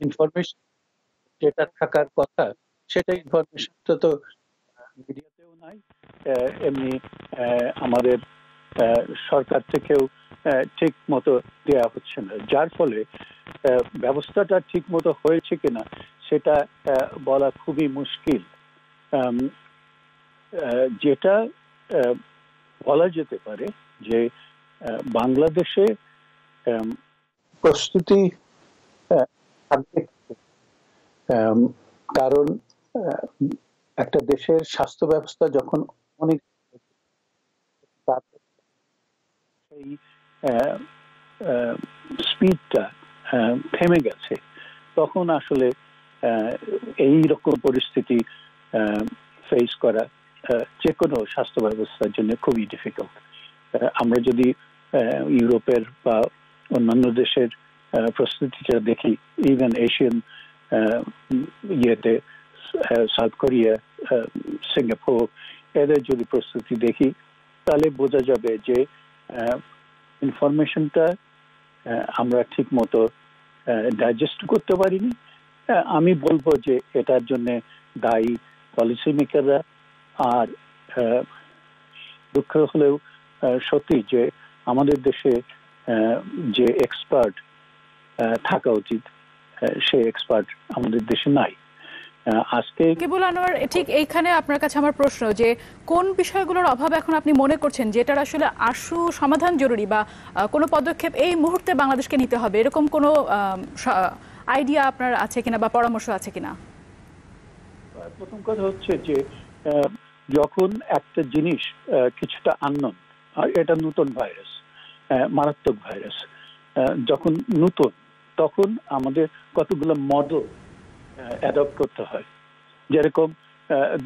ইনফরমেশন যেটা থাকার কথা, সেটা ইনফরমেশনটা তো তো, মিডিয়াতেও নাই এমনি আমাদের সরকার থেকেও ঠিক মতো দেওয়া হচ্ছে না। যার ফলে ব্যবস্থাটা ঠিক মতো হয়েছে কিনা, সেটা বলা খুবই মুশকিল। যেটা বলা যেতে পারে যে বাংলাদেশে প্রস্তুতি আহ, কারণ একটা দেশের স্বাস্থ্য ব্যবস্থা যখন অনেক সেই স্পিডটা থেমে গেছে তখন আসলে এই রকম পরিস্থিতি ফেস করা যে কোনো স্বাস্থ্য ব্যবস্থার জন্য খুবই ডিফিকাল্ট আমরা যদি ইউরোপের বা অন্যান্য দেশের প্রস্তুতিটা দেখি ইভেন এশিয়ান ইয়েতে সাউথ কোরিয়া সিঙ্গাপুর এদের যদি প্রস্তুতি দেখি, তাহলে বোঝা যাবে যে ইনফরমেশনটা আমরা ঠিক মতো ডাইজেস্ট করতে পারিনি। আমি বলব যে, এটার জন্য দায়ী পলিসি মেকাররা আর দুঃখ হলেও সত্যি যে, আমাদের দেশে যে এক্সপার্ট থাকা উচিত। আহ, সে এক্সপার্ট আমাদের দেশে নাই। আজকে কেবল আনোয়ার ঠিক এইখানে আপনার কাছে আমার প্রশ্ন যে কোন বিষয়গুলোর অভাব এখন আপনি মনে করছেন যেটার আসলে আশু সমাধান জরুরি বা কোনো পদক্ষেপ এই মুহূর্তে বাংলাদেশকে নিতে হবে? এরকম কোনো আইডিয়া আপনার আছে কিনা বা পরামর্শ আছে কিনা? প্রথম কথা হচ্ছে যে যখন একটা জিনিস কিছুটা আননোন আর এটা নতুন ভাইরাস মারাত্মক ভাইরাস যখন নতুন তখন আমাদের কতগুলো মডেল অ্যাডপ্ট করতে হয়। যেরকম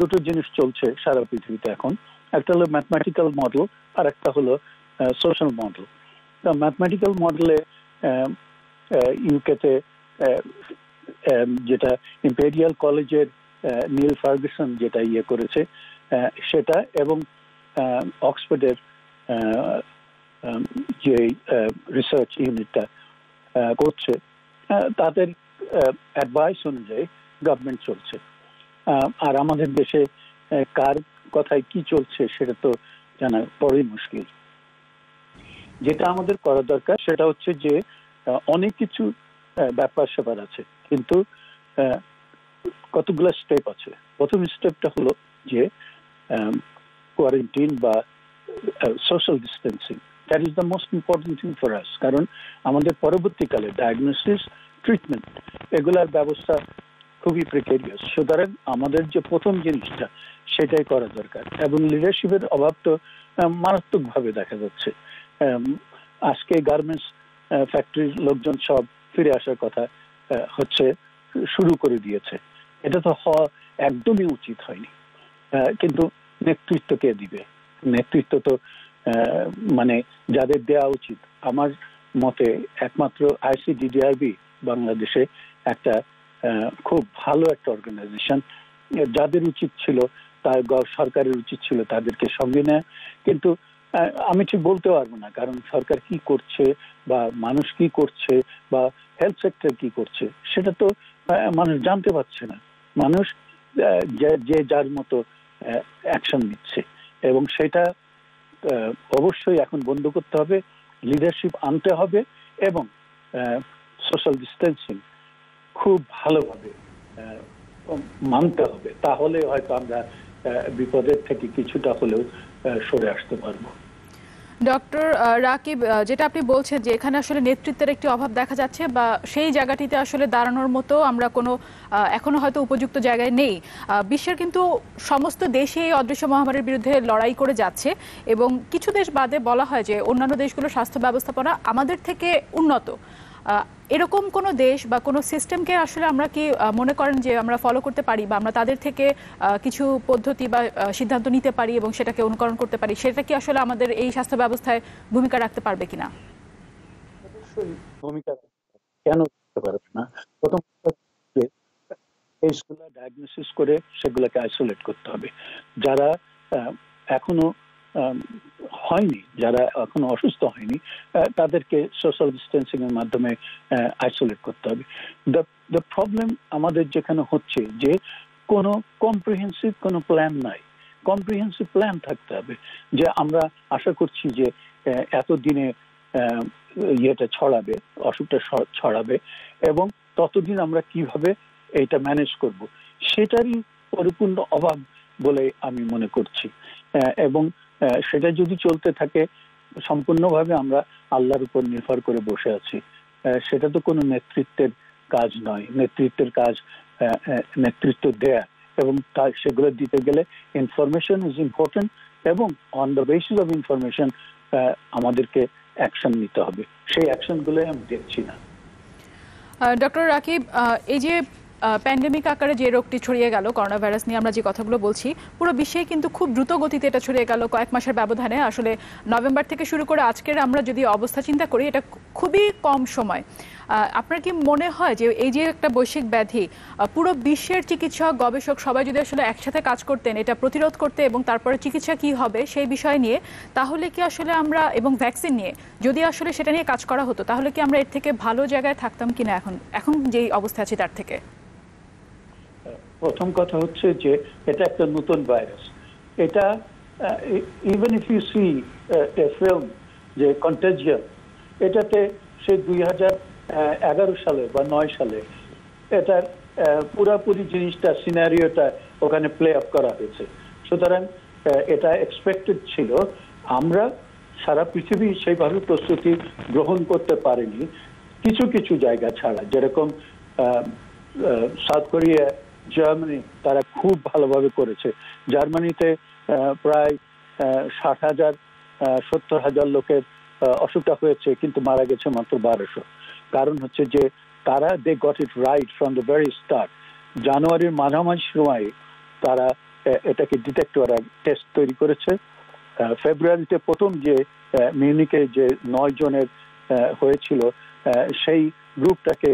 দুটো জিনিস চলছে সারা পৃথিবীতে এখন। একটা হলো ম্যাথমেটিক্যাল মডেল আর একটা হলো সোশ্যাল মডেল ম্যাথমেটিক্যাল মডেলে ইউকেতে যেটা ইম্পেরিয়াল কলেজের নীল ফার্গুসন যেটা ইয়ে করেছে সেটা এবং অক্সফোর্ডের যে রিসার্চ ইউনিটটা করছে। তাদের অ্যাডভাইস অনুযায়ী গভর্নমেন্ট চলছে। আর আমাদের দেশে কার কথায় কি চলছে সেটা তো জানা বড়ই মুশকিল। যেটা আমাদের করা দরকার সেটা হচ্ছে যে অনেক কিছু ব্যাপার স্যাপার আছে। কিন্তু কতগুলো স্টেপ আছে। প্রথম স্টেপটা হলো যে কোয়ারেন্টিন বা social distancing that is the most important thing for us কারণ আমাদের পরবর্তীকালে ডায়াগনোসিস ট্রিটমেন্ট এগুলার ব্যবস্থা খুবই প্রিকেরিয়াস সুতরাং আমাদের যে প্রথম জিনিসটা, সেটাই করা দরকার। এবং লিডারশিপের অভাব তো মারাত্মকভাবে দেখা যাচ্ছে। আজকে গার্মেন্টস ফ্যাক্টরির লোকজন সব ফিরে আসার কথা হচ্ছে, শুরু করে দিয়েছে। এটা তো হওয়া একদমই উচিত হয়নি। কিন্তু নেতৃত্ব কে দিবে? নেতৃত্ব তো মানে যাদের দেওয়া উচিত। আমার মতে একমাত্র আইসিডিডিআরবি বাংলাদেশে একটা খুব ভালো একটা অর্গানাইজেশন যাদের উচিত ছিল তার সরকারের উচিত ছিল তাদেরকে সঙ্গে নেয়। কিন্তু আমি ঠিক বলতে পারব না, কারণ সরকার কি করছে বা মানুষ কি করছে বা হেলথ সেক্টর কি করছে, সেটা তো মানুষ জানতে পারছে না। মানুষ যে- যার মতো অ্যাকশন নিচ্ছে। এবং সেটা অবশ্যই এখন বন্ধ করতে হবে লিডারশিপ আনতে হবে এবং সোশ্যাল ডিস্টেন্সিং খুব ভালোভাবে মানতে হবে। তাহলে হয়তো আমরা বিপদের থেকে কিছুটা হলেও সরে আসতে পারব। ডক্টর রাকিব যেটা আপনি বলছেন যে এখানে আসলে নেতৃত্বের একটি অভাব দেখা যাচ্ছে বা সেই জায়গাটিতে আসলে দাঁড়ানোর মতো আমরা কোনো এখনও হয়তো উপযুক্ত জায়গায় নেই। বিশ্বের কিন্তু সমস্ত দেশে এই অদৃশ্য মহামারীর বিরুদ্ধে লড়াই করে যাচ্ছে এবং কিছু দেশ বাদে বলা হয় যে অন্যান্য দেশগুলোর স্বাস্থ্য ব্যবস্থাপনা আমাদের থেকে উন্নত। এরকম কোনো দেশ বা কোনো সিস্টেমকে আসলে আমরা কি মনে করেন যে আমরা ফলো করতে পারি বা আমরা তাদের থেকে কিছু পদ্ধতি বা সিদ্ধান্ত নিতে পারি এবং সেটাকে অনুকরণ করতে পারি, সেটা কি আসলে আমাদের এই স্বাস্থ্য ব্যবস্থায় ভূমিকা রাখতে পারবে কিনা? ভূমিকা কেন করতে পারবে না? প্রথম করে সেগুলোকে আইসোলেট করতে হবে। যারা এখনও হয়নি যারা এখনও অসুস্থ হয়নি তাদেরকে সোশ্যাল ডিস্টেন্সিং এর মাধ্যমে আইসোলেট করতে হবে। দ্য প্রবলেম আমাদের যেখানে হচ্ছে যে কোনো কম্প্রিহেন্সিভ কোনো প্ল্যান নাই। কম্প্রিহেন্সিভ প্ল্যান থাকতে হবে। যে আমরা আশা করছি যে আহ, এত দিনে ইয়েটা ছড়াবে অসুখটা ছড়াবে এবং ততদিন আমরা কীভাবে এটা ম্যানেজ করব সেটারই পরিপূর্ণ অভাব বলে আমি মনে করছি। এবং সেটা যদি চলতে থাকে, সম্পূর্ণভাবে আমরা আল্লাহর উপর নির্ভর করে বসে আছি। সেটা তো কোনো নেতৃত্বের কাজ নয়। নেতৃত্বের কাজ নেতৃত্ব দেয়া এবং তা সেগুলো দিতে গেলে ইনফরমেশন ইজ ইম্পর্টেন্ট এবং on the basis of information আমাদেরকে অ্যাকশন নিতে হবে। সেই অ্যাকশনগুলো আমি দেখছি না। ডক্টর রাকিব এই যে প্যান্ডেমিক আকারে যে রোগটি ছড়িয়ে গেল করোনা ভাইরাস নিয়ে আমরা যে কথাগুলো বলছি, পুরো বিশ্বে কিন্তু খুব দ্রুত গতিতে এটা ছড়িয়ে গেল কয়েক মাসের ব্যবধানে। আসলে নভেম্বর থেকে শুরু করে আজকের আমরা যদি অবস্থা চিন্তা করি, এটা খুবই কম সময়। আপনার কি মনে হয় যে এই যে একটা বৈশ্বিক ব্যাধি পুরো বিশ্বের চিকিৎসক, গবেষক সবাই যদি আসলে একসাথে কাজ করতেন, এটা প্রতিরোধ করতে এবং তারপরে চিকিৎসা কি হবে সেই বিষয় নিয়ে, তাহলে কি আসলে আমরা, এবং ভ্যাকসিন নিয়ে যদি আসলে সেটা নিয়ে কাজ করা হতো, তাহলে কি আমরা এর থেকে ভালো জায়গায় থাকতাম কিনা এখন এখন যেই অবস্থা আছে তার থেকে? প্রথম কথা হচ্ছে যে এটা একটা নতুন ভাইরাস এটা even if you see a film যে কন্টেজিয়াম এটাতে সে দুই হাজার এগারো সালে বা নয় সালে এটার পুরাপুরি জিনিসটা সিনারিওটা ওখানে প্লে আপ করা হয়েছে। সুতরাং এটা এক্সপেক্টেড ছিল। আমরা সারা পৃথিবী সেইভাবে প্রস্তুতি গ্রহণ করতে পারেনি। কিছু কিছু জায়গা ছাড়া, যেরকম সাউথ কোরিয়া জার্মানি তারা খুব ভালোভাবে করেছে। জার্মানিতে প্রায় ষাট হাজার সত্তর হাজার লোকের অসুখটা হয়েছে, কিন্তু মারা গেছে মাত্র বারোশো। কারণ হচ্ছে যে, তারা they got it right from the very start জানুয়ারির মাঝামাঝি সময়ে তারা এটাকে ডিটেক্ট করার টেস্ট তৈরি করেছে। ফেব্রুয়ারিতে প্রথম যে মিউনিকে যে নয় জনের হয়েছিল সেই গ্রুপটাকে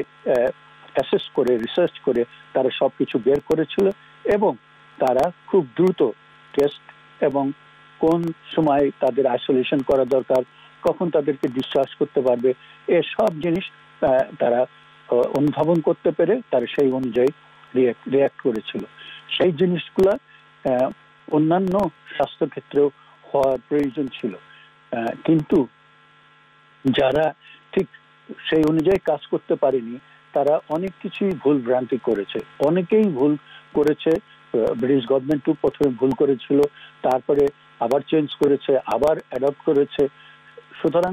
অ্যাসেস করে, রিসার্চ করে তারা সবকিছু বের করেছিল এবং তারা খুব দ্রুত টেস্ট এবং কোন সময় তাদের আইসোলেশন করা দরকার, কখন তাদেরকে ডিসচার্জ করতে পারবে, এ সব জিনিস তারা অনুধাবন করতে পেরে তারা সেই অনুযায়ী রিয়াক্ট করেছিল। সেই জিনিসগুলা অন্যান্য স্বাস্থ্য ক্ষেত্রেও হওয়ার প্রয়োজন ছিল। কিন্তু যারা ঠিক সেই অনুযায়ী কাজ করতে পারেনি তারা অনেক কিছুই ভুল ভ্রান্তি করেছে। অনেকেই ভুল করেছে ব্রিটিশ গভর্নমেন্টও প্রথমে ভুল করেছিল, তারপরে আবার চেঞ্জ করেছে, আবার অ্যাডপ্ট করেছে। সুতরাং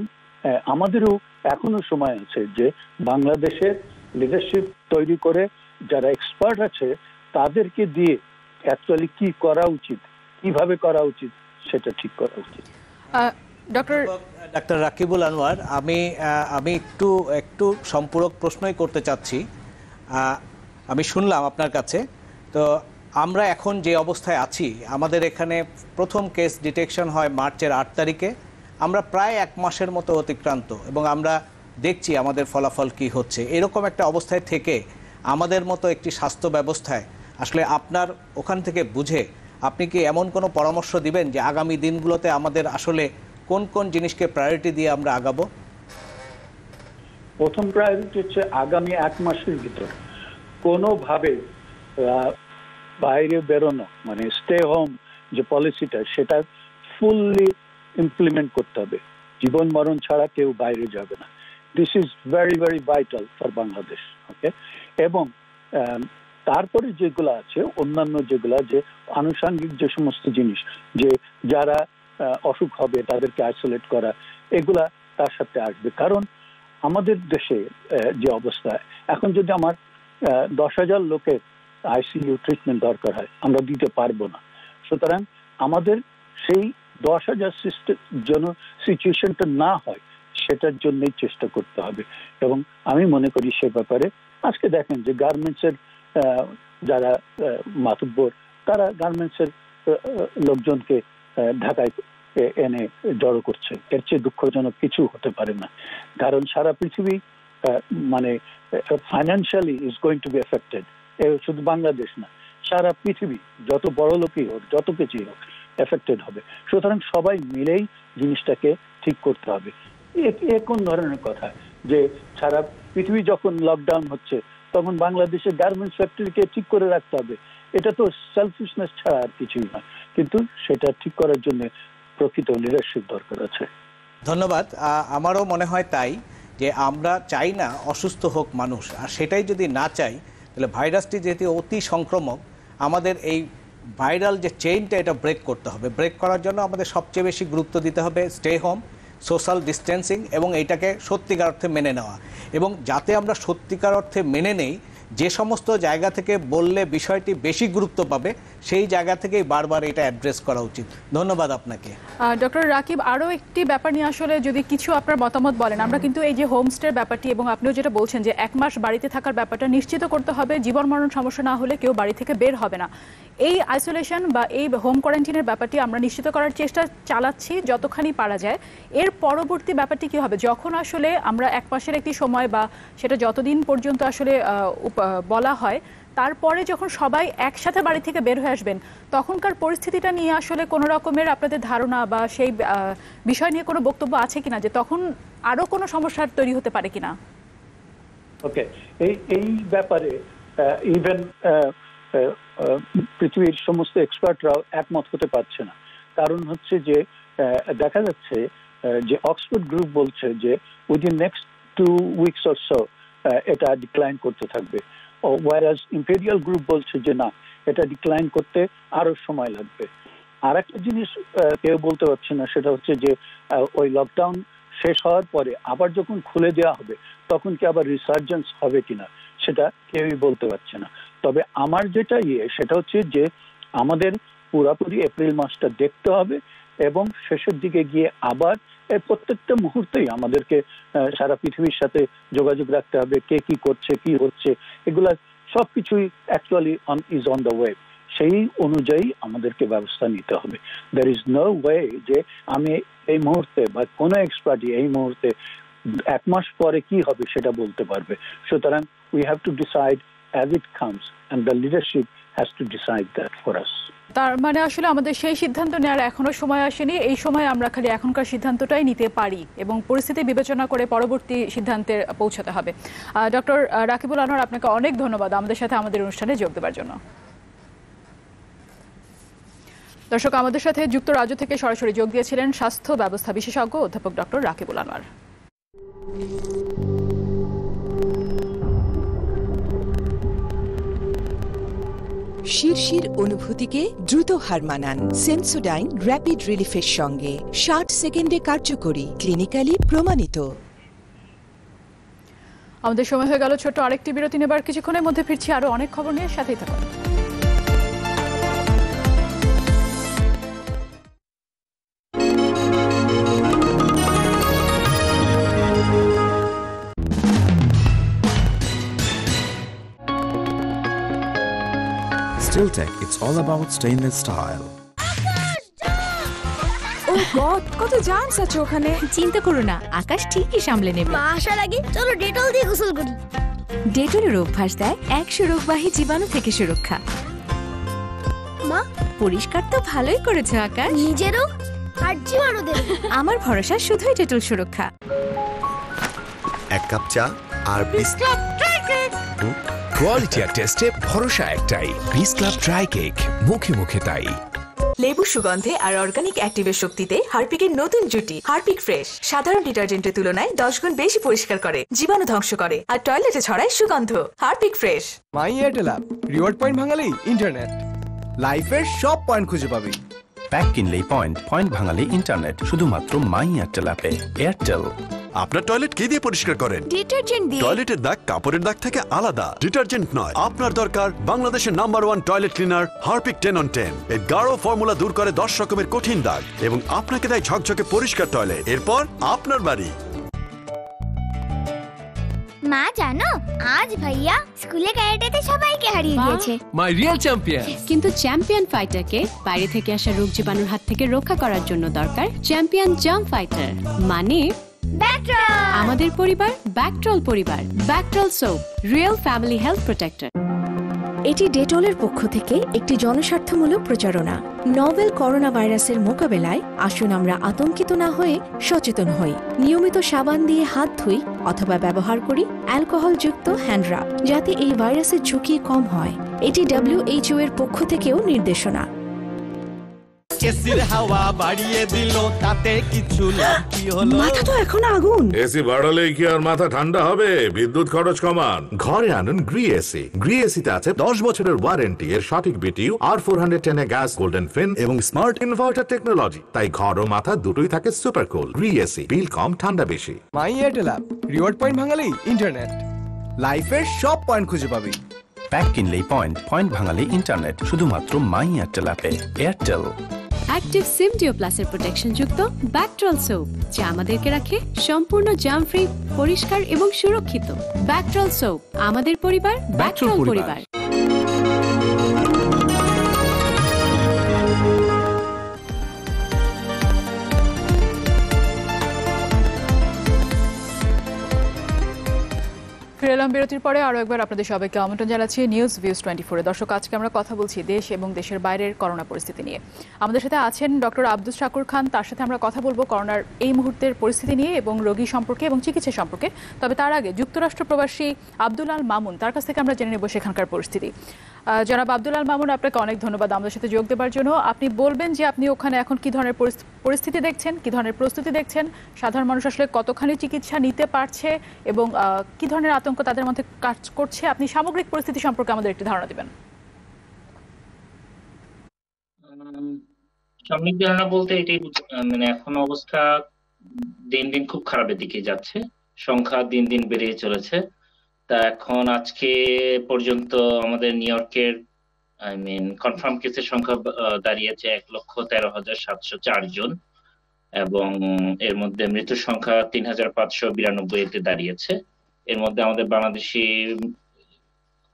আমাদেরও এখনও সময় আছে যে বাংলাদেশের লিডারশিপ তৈরি করে যারা এক্সপার্ট আছে, তাদেরকে দিয়ে অ্যাকচুয়ালি কি করা উচিত, কীভাবে করা উচিত, সেটা ঠিক করা উচিত। ডক্টর ডাক্তার রাকিবুল আনোয়ার আমি আমি একটু একটু সম্পূরক প্রশ্নই করতে চাচ্ছি। আমি শুনলাম আপনার কাছে। তো আমরা এখন যে অবস্থায় আছি, আমাদের এখানে প্রথম কেস ডিটেকশন হয় মার্চের আট তারিখে। আমরা প্রায় এক মাসের মতো অতিক্রান্ত এবং আমরা দেখছি আমাদের ফলাফল কি হচ্ছে। এরকম একটা অবস্থায় থেকে আমাদের মতো একটি স্বাস্থ্য ব্যবস্থায়, আসলে আপনার ওখান থেকে বুঝে আপনি কি এমন কোনো পরামর্শ দিবেন যে আগামী দিনগুলোতে আমাদের আসলে কোন কোন জিনিসকে প্রায়োরিটি দিয়ে আমরা আগাবো? প্রথম প্রায়োরিটি হচ্ছে আগামী এক মাসের ভিতর। কোনোভাবে বাইরে বেরোনো মানে স্টে হোম যে পলিসিটা সেটা ফুললি ইমপ্লিমেন্ট করতে হবে। জীবন মরণ ছাড়া কেউ বাইরে যাবে না। This is very very vital for Bangladesh okay এবং তারপরে যেগুলো আছে, অন্যান্য যেগুলা যে আনুষঙ্গিক যে সমস্ত জিনিস, যে যারা অসুখ হবে তাদেরকে আইসোলেট করা এগুলা তার সাথে আসবে। কারণ আমাদের দেশে যে অবস্থা এখন যদি আমার দশ হাজার লোকের আইসিইউ ট্রিটমেন্ট দরকার হয় আমরা দিতে পারব না। সুতরাং আমাদের সেই দশ হাজার যেন সিচুয়েশনটা না হয় সেটার জন্যই চেষ্টা করতে হবে। এবং আমি মনে করি সে ব্যাপারে আজকে দেখেন যে গার্মেন্টসের যারা আহ, মাতব্বর তারা গার্মেন্টস এর লোকজনকে ঢাকায় এনে জড়ো করছে। এর চেয়ে দুঃখজনক কিছু হতে পারে না। কারণ সারা পৃথিবী মানে financially is going to be affected শুধু বাংলাদেশ না, সারা পৃথিবী, যত বড় লোকই হোক, যত কিছুই হোক এফেক্টেড হবে। সুতরাং সবাই মিলেই জিনিসটাকে ঠিক করতে হবে। এ- কোন ধরনের কথা? যে সারা পৃথিবী যখন লকডাউন হচ্ছে, তখন বাংলাদেশের গার্মেন্টস ফ্যাক্টরিকে ঠিক করে রাখতে হবে। এটা তো সেলফিশনেস ছাড়া আর কিছুই নয়। কিন্তু সেটা ঠিক করার জন্য প্রকৃত লিডারশিপ দরকার আছে। ধন্যবাদ। আমারও মনে হয় তাই যে আমরা চাই না অসুস্থ হোক মানুষ। আর সেটাই যদি না চাই, তাহলে ভাইরাসটি যেহেতু অতি সংক্রমক, আমাদের এই ভাইরাল যে চেইনটা এটা ব্রেক করতে হবে। ব্রেক করার জন্য আমাদের সবচেয়ে বেশি গুরুত্ব দিতে হবে স্টে হোম সোশ্যাল ডিস্টেন্সিং এবং এইটাকে সত্যিকার অর্থে মেনে নেওয়া। এবং যাতে আমরা সত্যিকার অর্থে মেনে নেই যে সমস্ত জায়গা থেকে বললে বিষয়টি বেশি গুরুত্ব পাবে, সেই জায়গা থেকেই বারবার এটা অ্যাড্রেস করা উচিত। ধন্যবাদ আপনাকে। ডক্টর রাকিব, আরও একটি ব্যাপার নিয়ে আসলে যদি কিছু আপনার মতামত বলেন, আমরা কিন্তু এই যে হোমস্টের ব্যাপারটি এবং আপনিও যেটা বলছেন যে এক মাস বাড়িতে থাকার ব্যাপারটা নিশ্চিত করতে হবে, জীবন মরণ সমস্যা না হলে কেউ বাড়ি থেকে বের হবে না। এই আইসোলেশন বা এই হোম কোয়ারেন্টিনের ব্যাপারটি আমরা নিশ্চিত করার চেষ্টা চালাচ্ছি যতখানি পারা যায়। এর পরবর্তী ব্যাপারটি কি হবে? যখন আসলে আমরা এক মাসের একটি সময় বা সেটা যতদিন পর্যন্ত আসলে বলা হয়, তারপরে যখন সবাই একসাথে বাড়ি থেকে বের হয়ে আসবেন, তখনকার পরিস্থিতিটা নিয়ে আসলে কোনো রকমের আপনাদের ধারণা বা সেই বিষয় নিয়ে কোনো বক্তব্য আছে কিনা যে তখন আরও কোনো সমস্যার তৈরি হতে পারে কিনা? ওকে, এই এই ব্যাপারে ইভেন পৃথিবীর সমস্ত এক্সপার্টরাও একমত হতে পারছে না। কারণ হচ্ছে যে দেখা যাচ্ছে যে অক্সফোর্ড গ্রুপ বলছে যে within next two weeks or so এটা ডিক্লাইন করতে থাকবে। ওয়ারাজ ইম্পেরিয়াল গ্রুপ বলছে যে না, এটা ডিক্লাইন করতে আরও সময় লাগবে। আর একটা জিনিস কেউ বলতে পারছে না, সেটা হচ্ছে যে ওই লকডাউন শেষ হওয়ার পরে আবার যখন খুলে দেওয়া হবে, তখন কি আবার রিসার্জেন্স হবে কিনা, সেটা কেউই বলতে পারছে না। তবে আমার যেটা ইয়ে সেটা হচ্ছে যে, আমাদের পুরাপুরি এপ্রিল মাসটা দেখতে হবে এবং শেষের দিকে গিয়ে আবার প্রত্যেকটা মুহূর্তেই আমাদেরকে সারা পৃথিবীর সাথে যোগাযোগ রাখতে হবে, কে কি করছে, কি হচ্ছে, এগুলা সবকিছুই actually on is on the web সেই অনুযায়ী আমাদেরকে ব্যবস্থা নিতে হবে। দ্যার ইজ নো ওয়ে যে আমি এই মুহূর্তে বা কোনো এক্সপার্টই এই মুহূর্তে এক মাস পরে কি হবে সেটা বলতে পারবে। সুতরাং we have to decide as it comes and the leadership has to decide that for us তার মানে আসলে আমাদের সেই সিদ্ধান্ত নেওয়ার এখনও সময় আসেনি। এই সময় আমরা খালি এখনকার সিদ্ধান্তটাই নিতে পারি এবং পরিস্থিতি বিবেচনা করে পরবর্তী সিদ্ধান্তে পৌঁছাতে হবে। ডক্টর রাকিবুল আনোয়ার আপনাকে অনেক ধন্যবাদ আমাদের সাথে আমাদের অনুষ্ঠানে যোগ দেওয়ার জন্য। দর্শক, আমাদের সাথে যুক্তরাজ্য থেকে সরাসরি যোগ দিয়েছিলেন স্বাস্থ্য ব্যবস্থা বিশেষজ্ঞ অধ্যাপক ডক্টর রাকিবুল আনোয়ার শিরশির অনুভূতিকে দ্রুত হার মানান সেন্সোডাইন র্যাপিড রিলিফের সঙ্গে ষাট সেকেন্ডে কার্যকরী ক্লিনিক্যালি প্রমাণিত। আমাদের সময় হয়ে গেল, ছোট্ট আরেকটি বিরতি নেবার কিছুক্ষণের মধ্যে ফিরছি আরও অনেক খবর নিয়ে, সাথেই থাকুন। Stiltech, it's all about stainless style. Oh God কত জার্মস আছে ওখানে। চিন্তা করো না আকাশ ঠিকই সামলে নেবে। মা আসার আগে চলো ডেটল দিয়ে গোসল করি। ডেটলের অভ্যাস দেয় একশো রোগবাহী জীবাণু থেকে সুরক্ষা। মা? পরিষ্কার তো ভালোই করেছ আকাশ। নিজেরও আর জীবাণুদের আমার ভরসা শুধুই ডেটল সুরক্ষা। এক কাপ চা আর বিস্কুট কোয়ালিটি আর টেস্টে ভরসা একটাই। বিস ক্লাব ট্রাই কেক মুখে মুখে তাই। লেবু সুগন্ধে আর অর্গানিক অ্যাক্টিভের শক্তিতে হারপিকের নতুন জুটি হারপিক ফ্রেশ সাধারণ ডিটারজেন্টের তুলনায় দশ গুণ বেশি পরিষ্কার করে জীবাণু ধ্বংস করে আর টয়লেটে ছড়ায় সুগন্ধ। Harpic fresh My Airtel app reward point ভাঙালেই internet লাইফের সব পয়েন্ট খুঁজে পাবি। প্যাক কিনলেই পয়েন্ট পয়েন্ট ভাঙালে ইন্টারনেট শুধুমাত্র মাই এয়ারটেল অ্যাপে এয়ারটেল আপনার টয়লেট কি দিয়ে পরিষ্কার করেন? ডিটারজেন্ট দিয়ে। টয়লেটের দাগ কাপড়ের দাগ থেকে আলাদা। ডিটারজেন্ট নয়। আপনার দরকার বাংলাদেশের number one toilet cleaner Harpic ten on ten এর গাঢ় ফর্মুলা দূর করে দশ রকমের কঠিন দাগ এবং আপনাকে দেয় ঝকঝকে পরিষ্কার টয়লেট এরপর আপনার বাড়ি। মা জানো আজ ভাইয়া স্কুলে ক্যারেটেতে সবাইকে হারিয়ে দিয়েছে। মাই রিয়েল চ্যাম্পিয়ন কিন্তু চ্যাম্পিয়ন ফাইটারকে বাইরে থেকে আসা রোগ জীবাণুর হাত থেকে রক্ষা করার জন্য দরকার চ্যাম্পিয়ন জাম্প ফাইটার মানে আমাদের পরিবার ব্যাকট্রল পরিবার। Bactrol soap real family health protector এটি ডেটলের পক্ষ থেকে একটি জনস্বার্থমূলক প্রচারণা। নভেল করোনা ভাইরাসের মোকাবেলায় আসুন আমরা আতঙ্কিত না হয়ে সচেতন হই। নিয়মিত সাবান দিয়ে হাত ধুই অথবা ব্যবহার করি অ্যালকোহলযুক্ত হ্যান্ডরাব যাতে এই ভাইরাসের ঝুঁকি কম হয়। এটি ডাব্লিউএইচও এর পক্ষ থেকেও নির্দেশনা। এসির হাওয়া বাড়িয়ে দিল তাতে কিছু লাভ কি হলো। মাথা তো এখন আগুন। এসি বাড়ালেই কি আর মাথা ঠান্ডা হবে? বিদ্যুৎ খরচ কমান। ঘরে আনুন গ্রি এসি। গ্রি এসিতে আছে দশ বছরের ওয়ারেন্টি এর সঠিক BTU R four hundred ten gas golden fin এবং স্মার্ট ইনভার্টার টেকনোলজি তাই ঘর ও মাথা দুটোই থাকে super cool Gree AC bill কম ঠান্ডা বেশি। My Airtel app reward point ভাঙালেই internet লাইফের সব পয়েন্ট খুঁজে পাবি। প্যাক কিনলেই পয়েন্ট পয়েন্ট ভাঙালে ইন্টারনেট শুধুমাত্র মাই এয়ারটেল অ্যাপে এয়ারটেল। অ্যাক্টিভ সিমডিও প্লাসের প্রোটেকশন যুক্ত ব্যাকট্রল সোপ যা আমাদেরকে রাখে সম্পূর্ণ জাম ফ্রি পরিষ্কার এবং সুরক্ষিত। ব্যাকট্রল সোপ আমাদের পরিবার ব্যাকট্রল পরিবার। ফিরে এলাম বিরতির পরে। আরও একবার আপনাদের সবাইকে আমন্ত্রণ জানাচ্ছি নিউজ ভিউজ টোয়েন্টি ফোরে দর্শক, আজকে আমরা কথা বলছি দেশ এবং দেশের বাইরের করোনা পরিস্থিতি নিয়ে। আমাদের সাথে আছেন ডক্টর আব্দুল শাকুর খান। তার সাথে আমরা কথা বলব করোনার এই মুহূর্তের পরিস্থিতি নিয়ে এবং রোগী সম্পর্কে এবং চিকিৎসা সম্পর্কে। তবে তার আগে যুক্তরাষ্ট্র প্রবাসী আব্দুল আল মামুন, তার কাছ থেকে আমরা জেনে নেব সেখানকার পরিস্থিতি। জনাব আব্দুল আল মামুন, আপনাকে অনেক ধন্যবাদ আমাদের সাথে যোগ দেওয়ার জন্য। আপনি বলবেন যে আপনি ওখানে এখন কি ধরনের পরিস্থিতি দেখছেন, কি ধরনের প্রস্তুতি দেখছেন? সাধারণ মানুষ আসলে কতখানি চিকিৎসা নিতে পারছে এবং কি ধরনের আতঙ্ক তাদের মধ্যে কাজ করছে। আপনি সামগ্রিক পরিস্থিতি সম্পর্কে আমাদের একটি ধারণা দিবেন। সাময়িক ধারণা বলতে এটাই মানে এখন অবস্থা দিন দিন খুব খারাপের দিকে যাচ্ছে। সংখ্যা দিন দিন বেড়ে চলেছে। তা এখন আজকে পর্যন্ত আমাদের নিউ ইয়র্কের, আই মিন কনফার্ম কেসের সংখ্যা দাঁড়িয়েছে এক লক্ষ তেরো হাজার সাতশো চার জন এবং এর মধ্যে মৃত্যুর সংখ্যা তিন হাজার পাঁচশো বিরানব্বই এতে দাঁড়িয়েছে। এর মধ্যে আমাদের বাংলাদেশি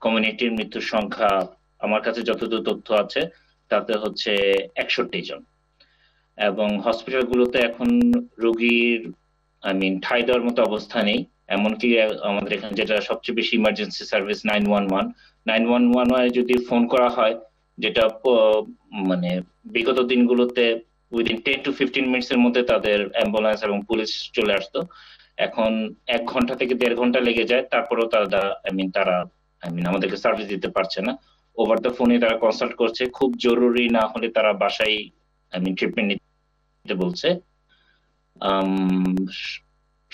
কমিউনিটির মৃত্যুর সংখ্যা আমার কাছে যতদূর তথ্য আছে, তাতে হচ্ছে একষট্টি জন। এবং হসপিটালগুলোতে এখন রোগীর আই মিন ঠাই দেওয়ার মতো অবস্থা নেই। এমনকি আমাদের এখানে যেটা সবচেয়ে বেশি emergency service nine one one nine one one যদি ফোন করা হয়, যেটা মানে বিগত দিনগুলোতে within ten to fifteen minutes এর মধ্যে তাদের অ্যাম্বুলেন্স এবং পুলিশ চলে আসতো এখন এক ঘণ্টা থেকে দেড় ঘণ্টা লেগে যায়, তারপরেও তারা আই মিন তারা আই মিন আমাদেরকে সার্ভিস দিতে পারছে না। ওভার দ্য ফোনে তারা কনসাল্ট করছে, খুব জরুরি না হলে তারা বাসায় আই মিন ট্রিটমেন্ট নিতে বলছে।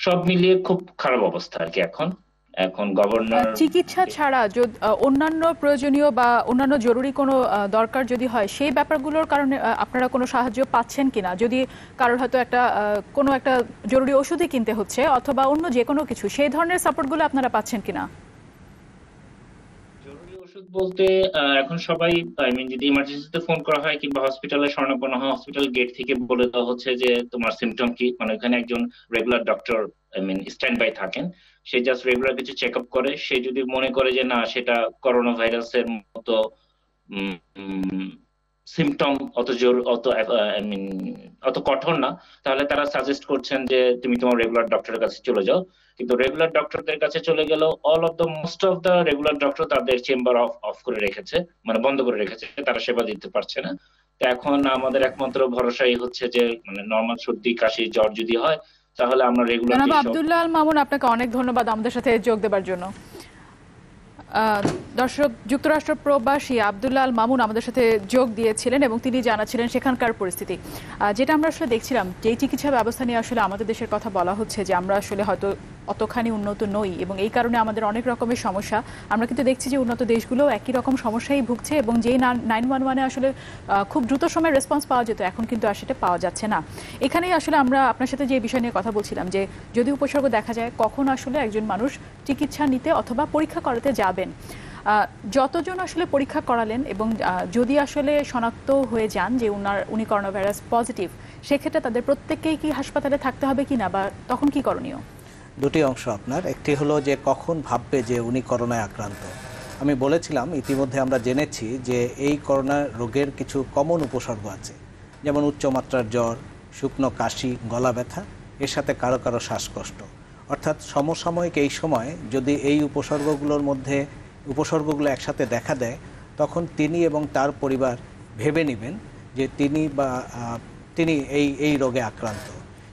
সব মিলিয়ে খুব খারাপ অবস্থা আর কি এখন। এখন গভর্নর চিকিৎসা ছাড়া যদি অন্যান্য প্রয়োজনীয় বা অন্যান্য জরুরি কোনো দরকার যদি হয় সেই ব্যাপারগুলোর কারণে আপনারা কোনো সাহায্য পাচ্ছেন কিনা? যদি কারোর হয়তো একটা কোনো একটা জরুরি ওষুধই কিনতে হচ্ছে অথবা অন্য যে কোনো কিছু সেই ধরনের সাপোর্টগুলো আপনারা পাচ্ছেন কিনা? ওষুধ বলতে এখন সবাই আই মিন যদি ইমার্জেন্সিতে ফোন করা হয় কিংবা হসপিটালে শরণাপন্ন হয় হসপিটাল গেট থেকে বলে দেওয়া হচ্ছে যে তোমার সিমটম কি? মানে ওখানে একজন regular doctor I mean stand by থাকেন। সে জাস্ট রেগুলার কিছু চেক আপ করে। সে যদি মনে করে যে না, সেটা করোনা ভাইরাসের মতো সিমটম অত জোর, অত আই মিন অত কঠোর না, তাহলে তারা সাজেস্ট করছেন যে তুমি তোমার রেগুলার ডক্টরের কাছে চলে যাও। কিন্তু রেগুলার ডক্টরদের কাছে চলে গেলেও all of the most of the regular doctor তাদের চেম্বার অফ অফ করে রেখেছে মানে বন্ধ করে রেখেছে তারা সেবা দিতে পারছে না। তো এখন আমাদের একমাত্র ভরসাই হচ্ছে যে মানে নর্মাল সর্দি, কাশি, জ্বর যদি হয় তাহলে আমরা রেগুলার জনাব আব্দুল্লাহ আল মামুন আপনাকে অনেক ধন্যবাদ আমাদের সাথে যোগ দেবার জন্য। আহ, দর্শক যুক্তরাষ্ট্র প্রবাসী আবদুল্লাহ আল মামুন আমাদের সাথে যোগ দিয়েছিলেন এবং তিনি জানাচ্ছিলেন সেখানকার পরিস্থিতি। আহ, যেটা আমরা আসলে দেখছিলাম যে চিকিৎসা ব্যবস্থা নিয়ে আসলে আমাদের দেশের কথা বলা হচ্ছে যে আমরা আসলে হয়তো অতখানি উন্নত নই এবং এই কারণে আমাদের অনেক রকমের সমস্যা। আমরা কিন্তু দেখছি যে উন্নত দেশগুলো একই রকম সমস্যাই ভুগছে এবং যেই নাইন ওয়ান ওয়ানে আসলে খুব দ্রুত সময় রেসপন্স পাওয়া যেত, এখন কিন্তু আর সেটা পাওয়া যাচ্ছে না। এখানেই আসলে আমরা আপনার সাথে যে বিষয় নিয়ে কথা বলছিলাম যে, যদি উপসর্গ দেখা যায়, কখন আসলে একজন মানুষ চিকিৎসা নিতে অথবা পরীক্ষা করাতে যাবেন? যতজন আসলে পরীক্ষা করালেন এবং যদি আসলে শনাক্ত হয়ে যান যে উনার, উনি করোনা ভাইরাস পজিটিভ সেক্ষেত্রে তাদের প্রত্যেককেই কি হাসপাতালে থাকতে হবে কিনা বা তখন কি করণীয়? দুটি অংশ আপনার। একটি হলো যে কখন ভাববে যে উনি করোনায় আক্রান্ত। আমি বলেছিলাম, ইতিমধ্যে আমরা জেনেছি যে এই করোনা রোগের কিছু কমন উপসর্গ আছে। যেমন উচ্চমাত্রার জ্বর, শুকনো কাশি, গলা ব্যথা, এর সাথে কারও কারও শ্বাসকষ্ট। অর্থাৎ সমসাময়িক এই সময় যদি এই উপসর্গগুলোর মধ্যে, উপসর্গগুলো একসাথে দেখা দেয়, তখন তিনি এবং তার পরিবার ভেবে নেবেন যে তিনি বা তিনি এই এই রোগে আক্রান্ত।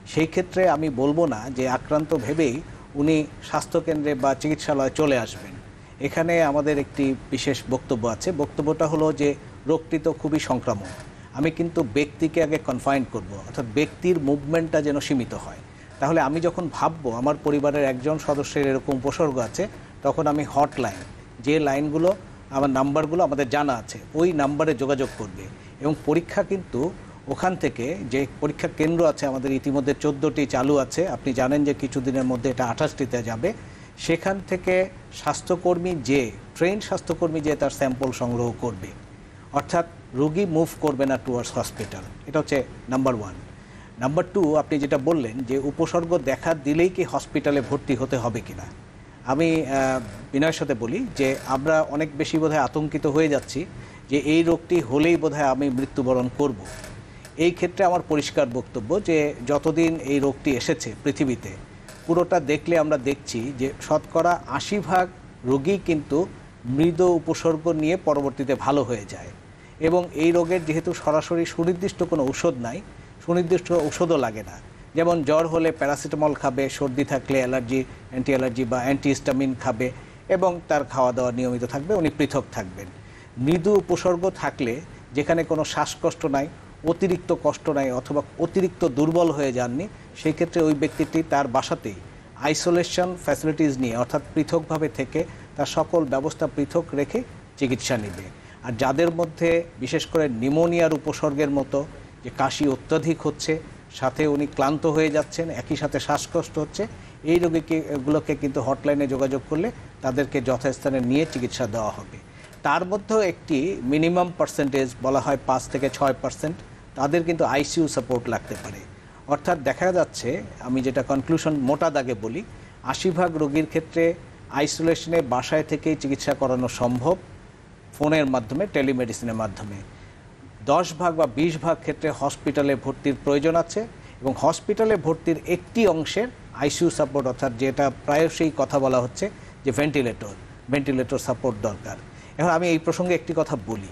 সেই ক্ষেত্রে আমি বলব না যে আক্রান্ত ভেবেই উনি স্বাস্থ্যকেন্দ্রে বা চিকিৎসালয়ে চলে আসবেন। এখানে আমাদের একটি বিশেষ বক্তব্য আছে। বক্তব্যটা হলো যে রোগটি তো খুবই সংক্রামক। আমি কিন্তু ব্যক্তিকে আগে কনফাইন করব, অর্থাৎ ব্যক্তির মুভমেন্টটা যেন সীমিত হয়। তাহলে আমি যখন ভাববো, আমার পরিবারের একজন সদস্যের এরকম উপসর্গ আছে, তখন আমি হটলাইন যে লাইনগুলো আমার নাম্বারগুলো আমাদের জানা আছে, ওই নাম্বারে যোগাযোগ করবে। এবং পরীক্ষা কিন্তু ওখান থেকে যে পরীক্ষা কেন্দ্র আছে, আমাদের ইতিমধ্যে চোদ্দোটি চালু আছে। আপনি জানেন যে কিছুদিনের মধ্যে এটা আঠাশটিতে যাবে। সেখান থেকে স্বাস্থ্যকর্মী যে, ট্রেন স্বাস্থ্যকর্মী যে তার স্যাম্পল সংগ্রহ করবে। অর্থাৎ রোগী মুভ করবে না টুয়ার্ডস হসপিটাল এটা হচ্ছে নাম্বার ওয়ান নাম্বার টু আপনি যেটা বললেন যে উপসর্গ দেখা দিলেই কি হসপিটালে ভর্তি হতে হবে কিনা। আমি বিনয়ের সাথে বলি যে আমরা অনেক বেশি বোধহয় আতঙ্কিত হয়ে যাচ্ছি যে এই রোগটি হলেই বোধহয় আমি মৃত্যুবরণ করব। এই ক্ষেত্রে আমার পরিষ্কার বক্তব্য যে যতদিন এই রোগটি এসেছে পৃথিবীতে, পুরোটা দেখলে আমরা দেখছি যে শতকরা আশি ভাগ রোগী কিন্তু মৃদ উপসর্গ নিয়ে পরবর্তীতে ভালো হয়ে যায়। এবং এই রোগের যেহেতু সরাসরি সুনির্দিষ্ট কোনো ঔষধ নাই, সুনির্দিষ্ট ঔষধও লাগে না। যেমন জ্বর হলে প্যারাসিটামল খাবে, সর্দি থাকলে অ্যালার্জি অ্যান্টি অ্যালার্জি বা অ্যান্টিহিস্টামিন খাবে এবং তার খাওয়া দাওয়া নিয়মিত থাকবে, উনি পৃথক থাকবেন। মৃদু উপসর্গ থাকলে যেখানে কোনো শ্বাসকষ্ট নাই অতিরিক্ত কষ্ট নেয় অথবা অতিরিক্ত দুর্বল হয়ে যাননি সেই ক্ষেত্রে ওই ব্যক্তিটি তার বাসাতেই আইসোলেশন ফ্যাসিলিটিস নিয়ে, অর্থাৎ পৃথকভাবে থেকে তার সকল ব্যবস্থা পৃথক রেখে চিকিৎসা নেবে। আর যাদের মধ্যে বিশেষ করে নিমোনিয়ার উপসর্গের মতো যে কাশি অত্যাধিক হচ্ছে, সাথে উনি ক্লান্ত হয়ে যাচ্ছেন, একই সাথে শ্বাসকষ্ট হচ্ছে, এই রোগীকে, এগুলোকে কিন্তু হটলাইনে যোগাযোগ করলে তাদেরকে যথাস্থানে নিয়ে চিকিৎসা দেওয়া হবে। তার মধ্যেও একটি মিনিমাম পার্সেন্টেজ বলা হয় পাঁচ থেকে ছয় পার্সেন্ট তাদের কিন্তু আইসিইউ সাপোর্ট লাগতে পারে। অর্থাৎ দেখা যাচ্ছে, আমি যেটা কনক্লুশন মোটা দাগে বলি আশি ভাগ রোগীর ক্ষেত্রে আইসোলেশনে বাসায় থেকেই চিকিৎসা করানো সম্ভব, ফোনের মাধ্যমে টেলিমেডিসিনের মাধ্যমে। দশ ভাগ বা বিশ ভাগ ক্ষেত্রে হসপিটালে ভর্তির প্রয়োজন আছে এবং হসপিটালে ভর্তির একটি অংশের আইসিইউ সাপোর্ট, অর্থাৎ যেটা প্রায়শই কথা বলা হচ্ছে যে ভেন্টিলেটর ভেন্টিলেটর সাপোর্ট দরকার। এখন আমি এই প্রসঙ্গে একটি কথা বলি।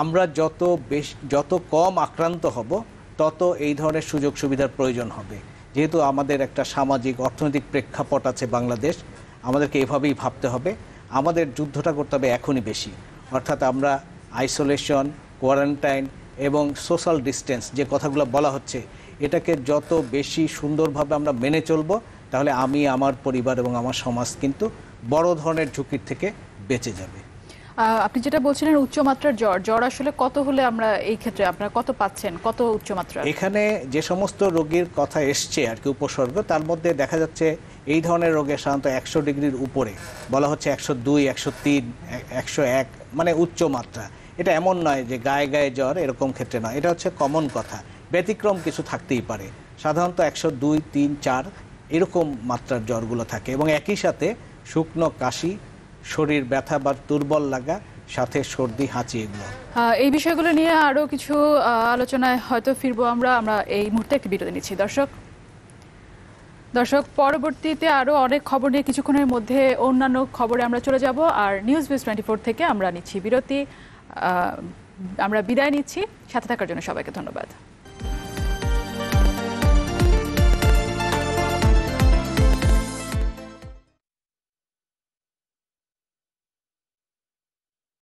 আমরা যত বেশ, যত কম আক্রান্ত হব, তত এই ধরনের সুযোগ সুবিধার প্রয়োজন হবে। যেহেতু আমাদের একটা সামাজিক, অর্থনৈতিক প্রেক্ষাপট আছে বাংলাদেশ, আমাদেরকে এভাবেই ভাবতে হবে। আমাদের যুদ্ধটা করতে হবে এখনই বেশি। অর্থাৎ আমরা আইসোলেশন, কোয়ারেন্টাইন এবং সোশ্যাল ডিস্টেন্স যে কথাগুলো বলা হচ্ছে, এটাকে যত বেশি সুন্দরভাবে আমরা মেনে চলব, তাহলে আমি, আমার পরিবার এবং আমার সমাজ কিন্তু বড় ধরনের ঝুঁকির থেকে বেঁচে যাবে। আপনি যেটা বলছিলেন উচ্চমাত্রার জ্বর জ্বর আসলে কত হলে আমরা এই ক্ষেত্রে আপনারা কত পাচ্ছেন? কত উচ্চমাত্রা এখানে যে সমস্ত রোগীর কথা এসছে আর কি উপসর্গ, তার মধ্যে দেখা যাচ্ছে এই ধরনের রোগে সাধারণত একশো ডিগ্রির উপরে, বলা হচ্ছে একশো দুই, একশো তিন, একশো এক মানে উচ্চ মাত্রা। এটা এমন নয় যে গায়ে গায়ে জ্বর এরকম ক্ষেত্রে নয়, এটা হচ্ছে কমন কথা। ব্যতিক্রম কিছু থাকতেই পারে। সাধারণত একশো দুই, তিন, চার এরকম মাত্রার জ্বরগুলো থাকে এবং একই সাথে শুকনো কাশি শরীর ব্যথা বা দুর্বল লাগা, সাথে সর্দি, হাঁচি এগুলো। এই বিষয়গুলো নিয়ে আরও কিছু আলোচনায় হয়তো ফিরবো আমরা। আমরা এই মুহূর্তে একটি বিরতি নিচ্ছি। দর্শক দর্শক, পরবর্তীতে আরও অনেক খবর নিয়ে কিছুক্ষণের মধ্যে অন্যান্য খবরে আমরা চলে যাব। আর নিউজ বিস টোয়েন্টি ফোর থেকে আমরা নিচ্ছি বিরতি। আমরা বিদায় নিচ্ছি। সাথে থাকার জন্য সবাইকে ধন্যবাদ।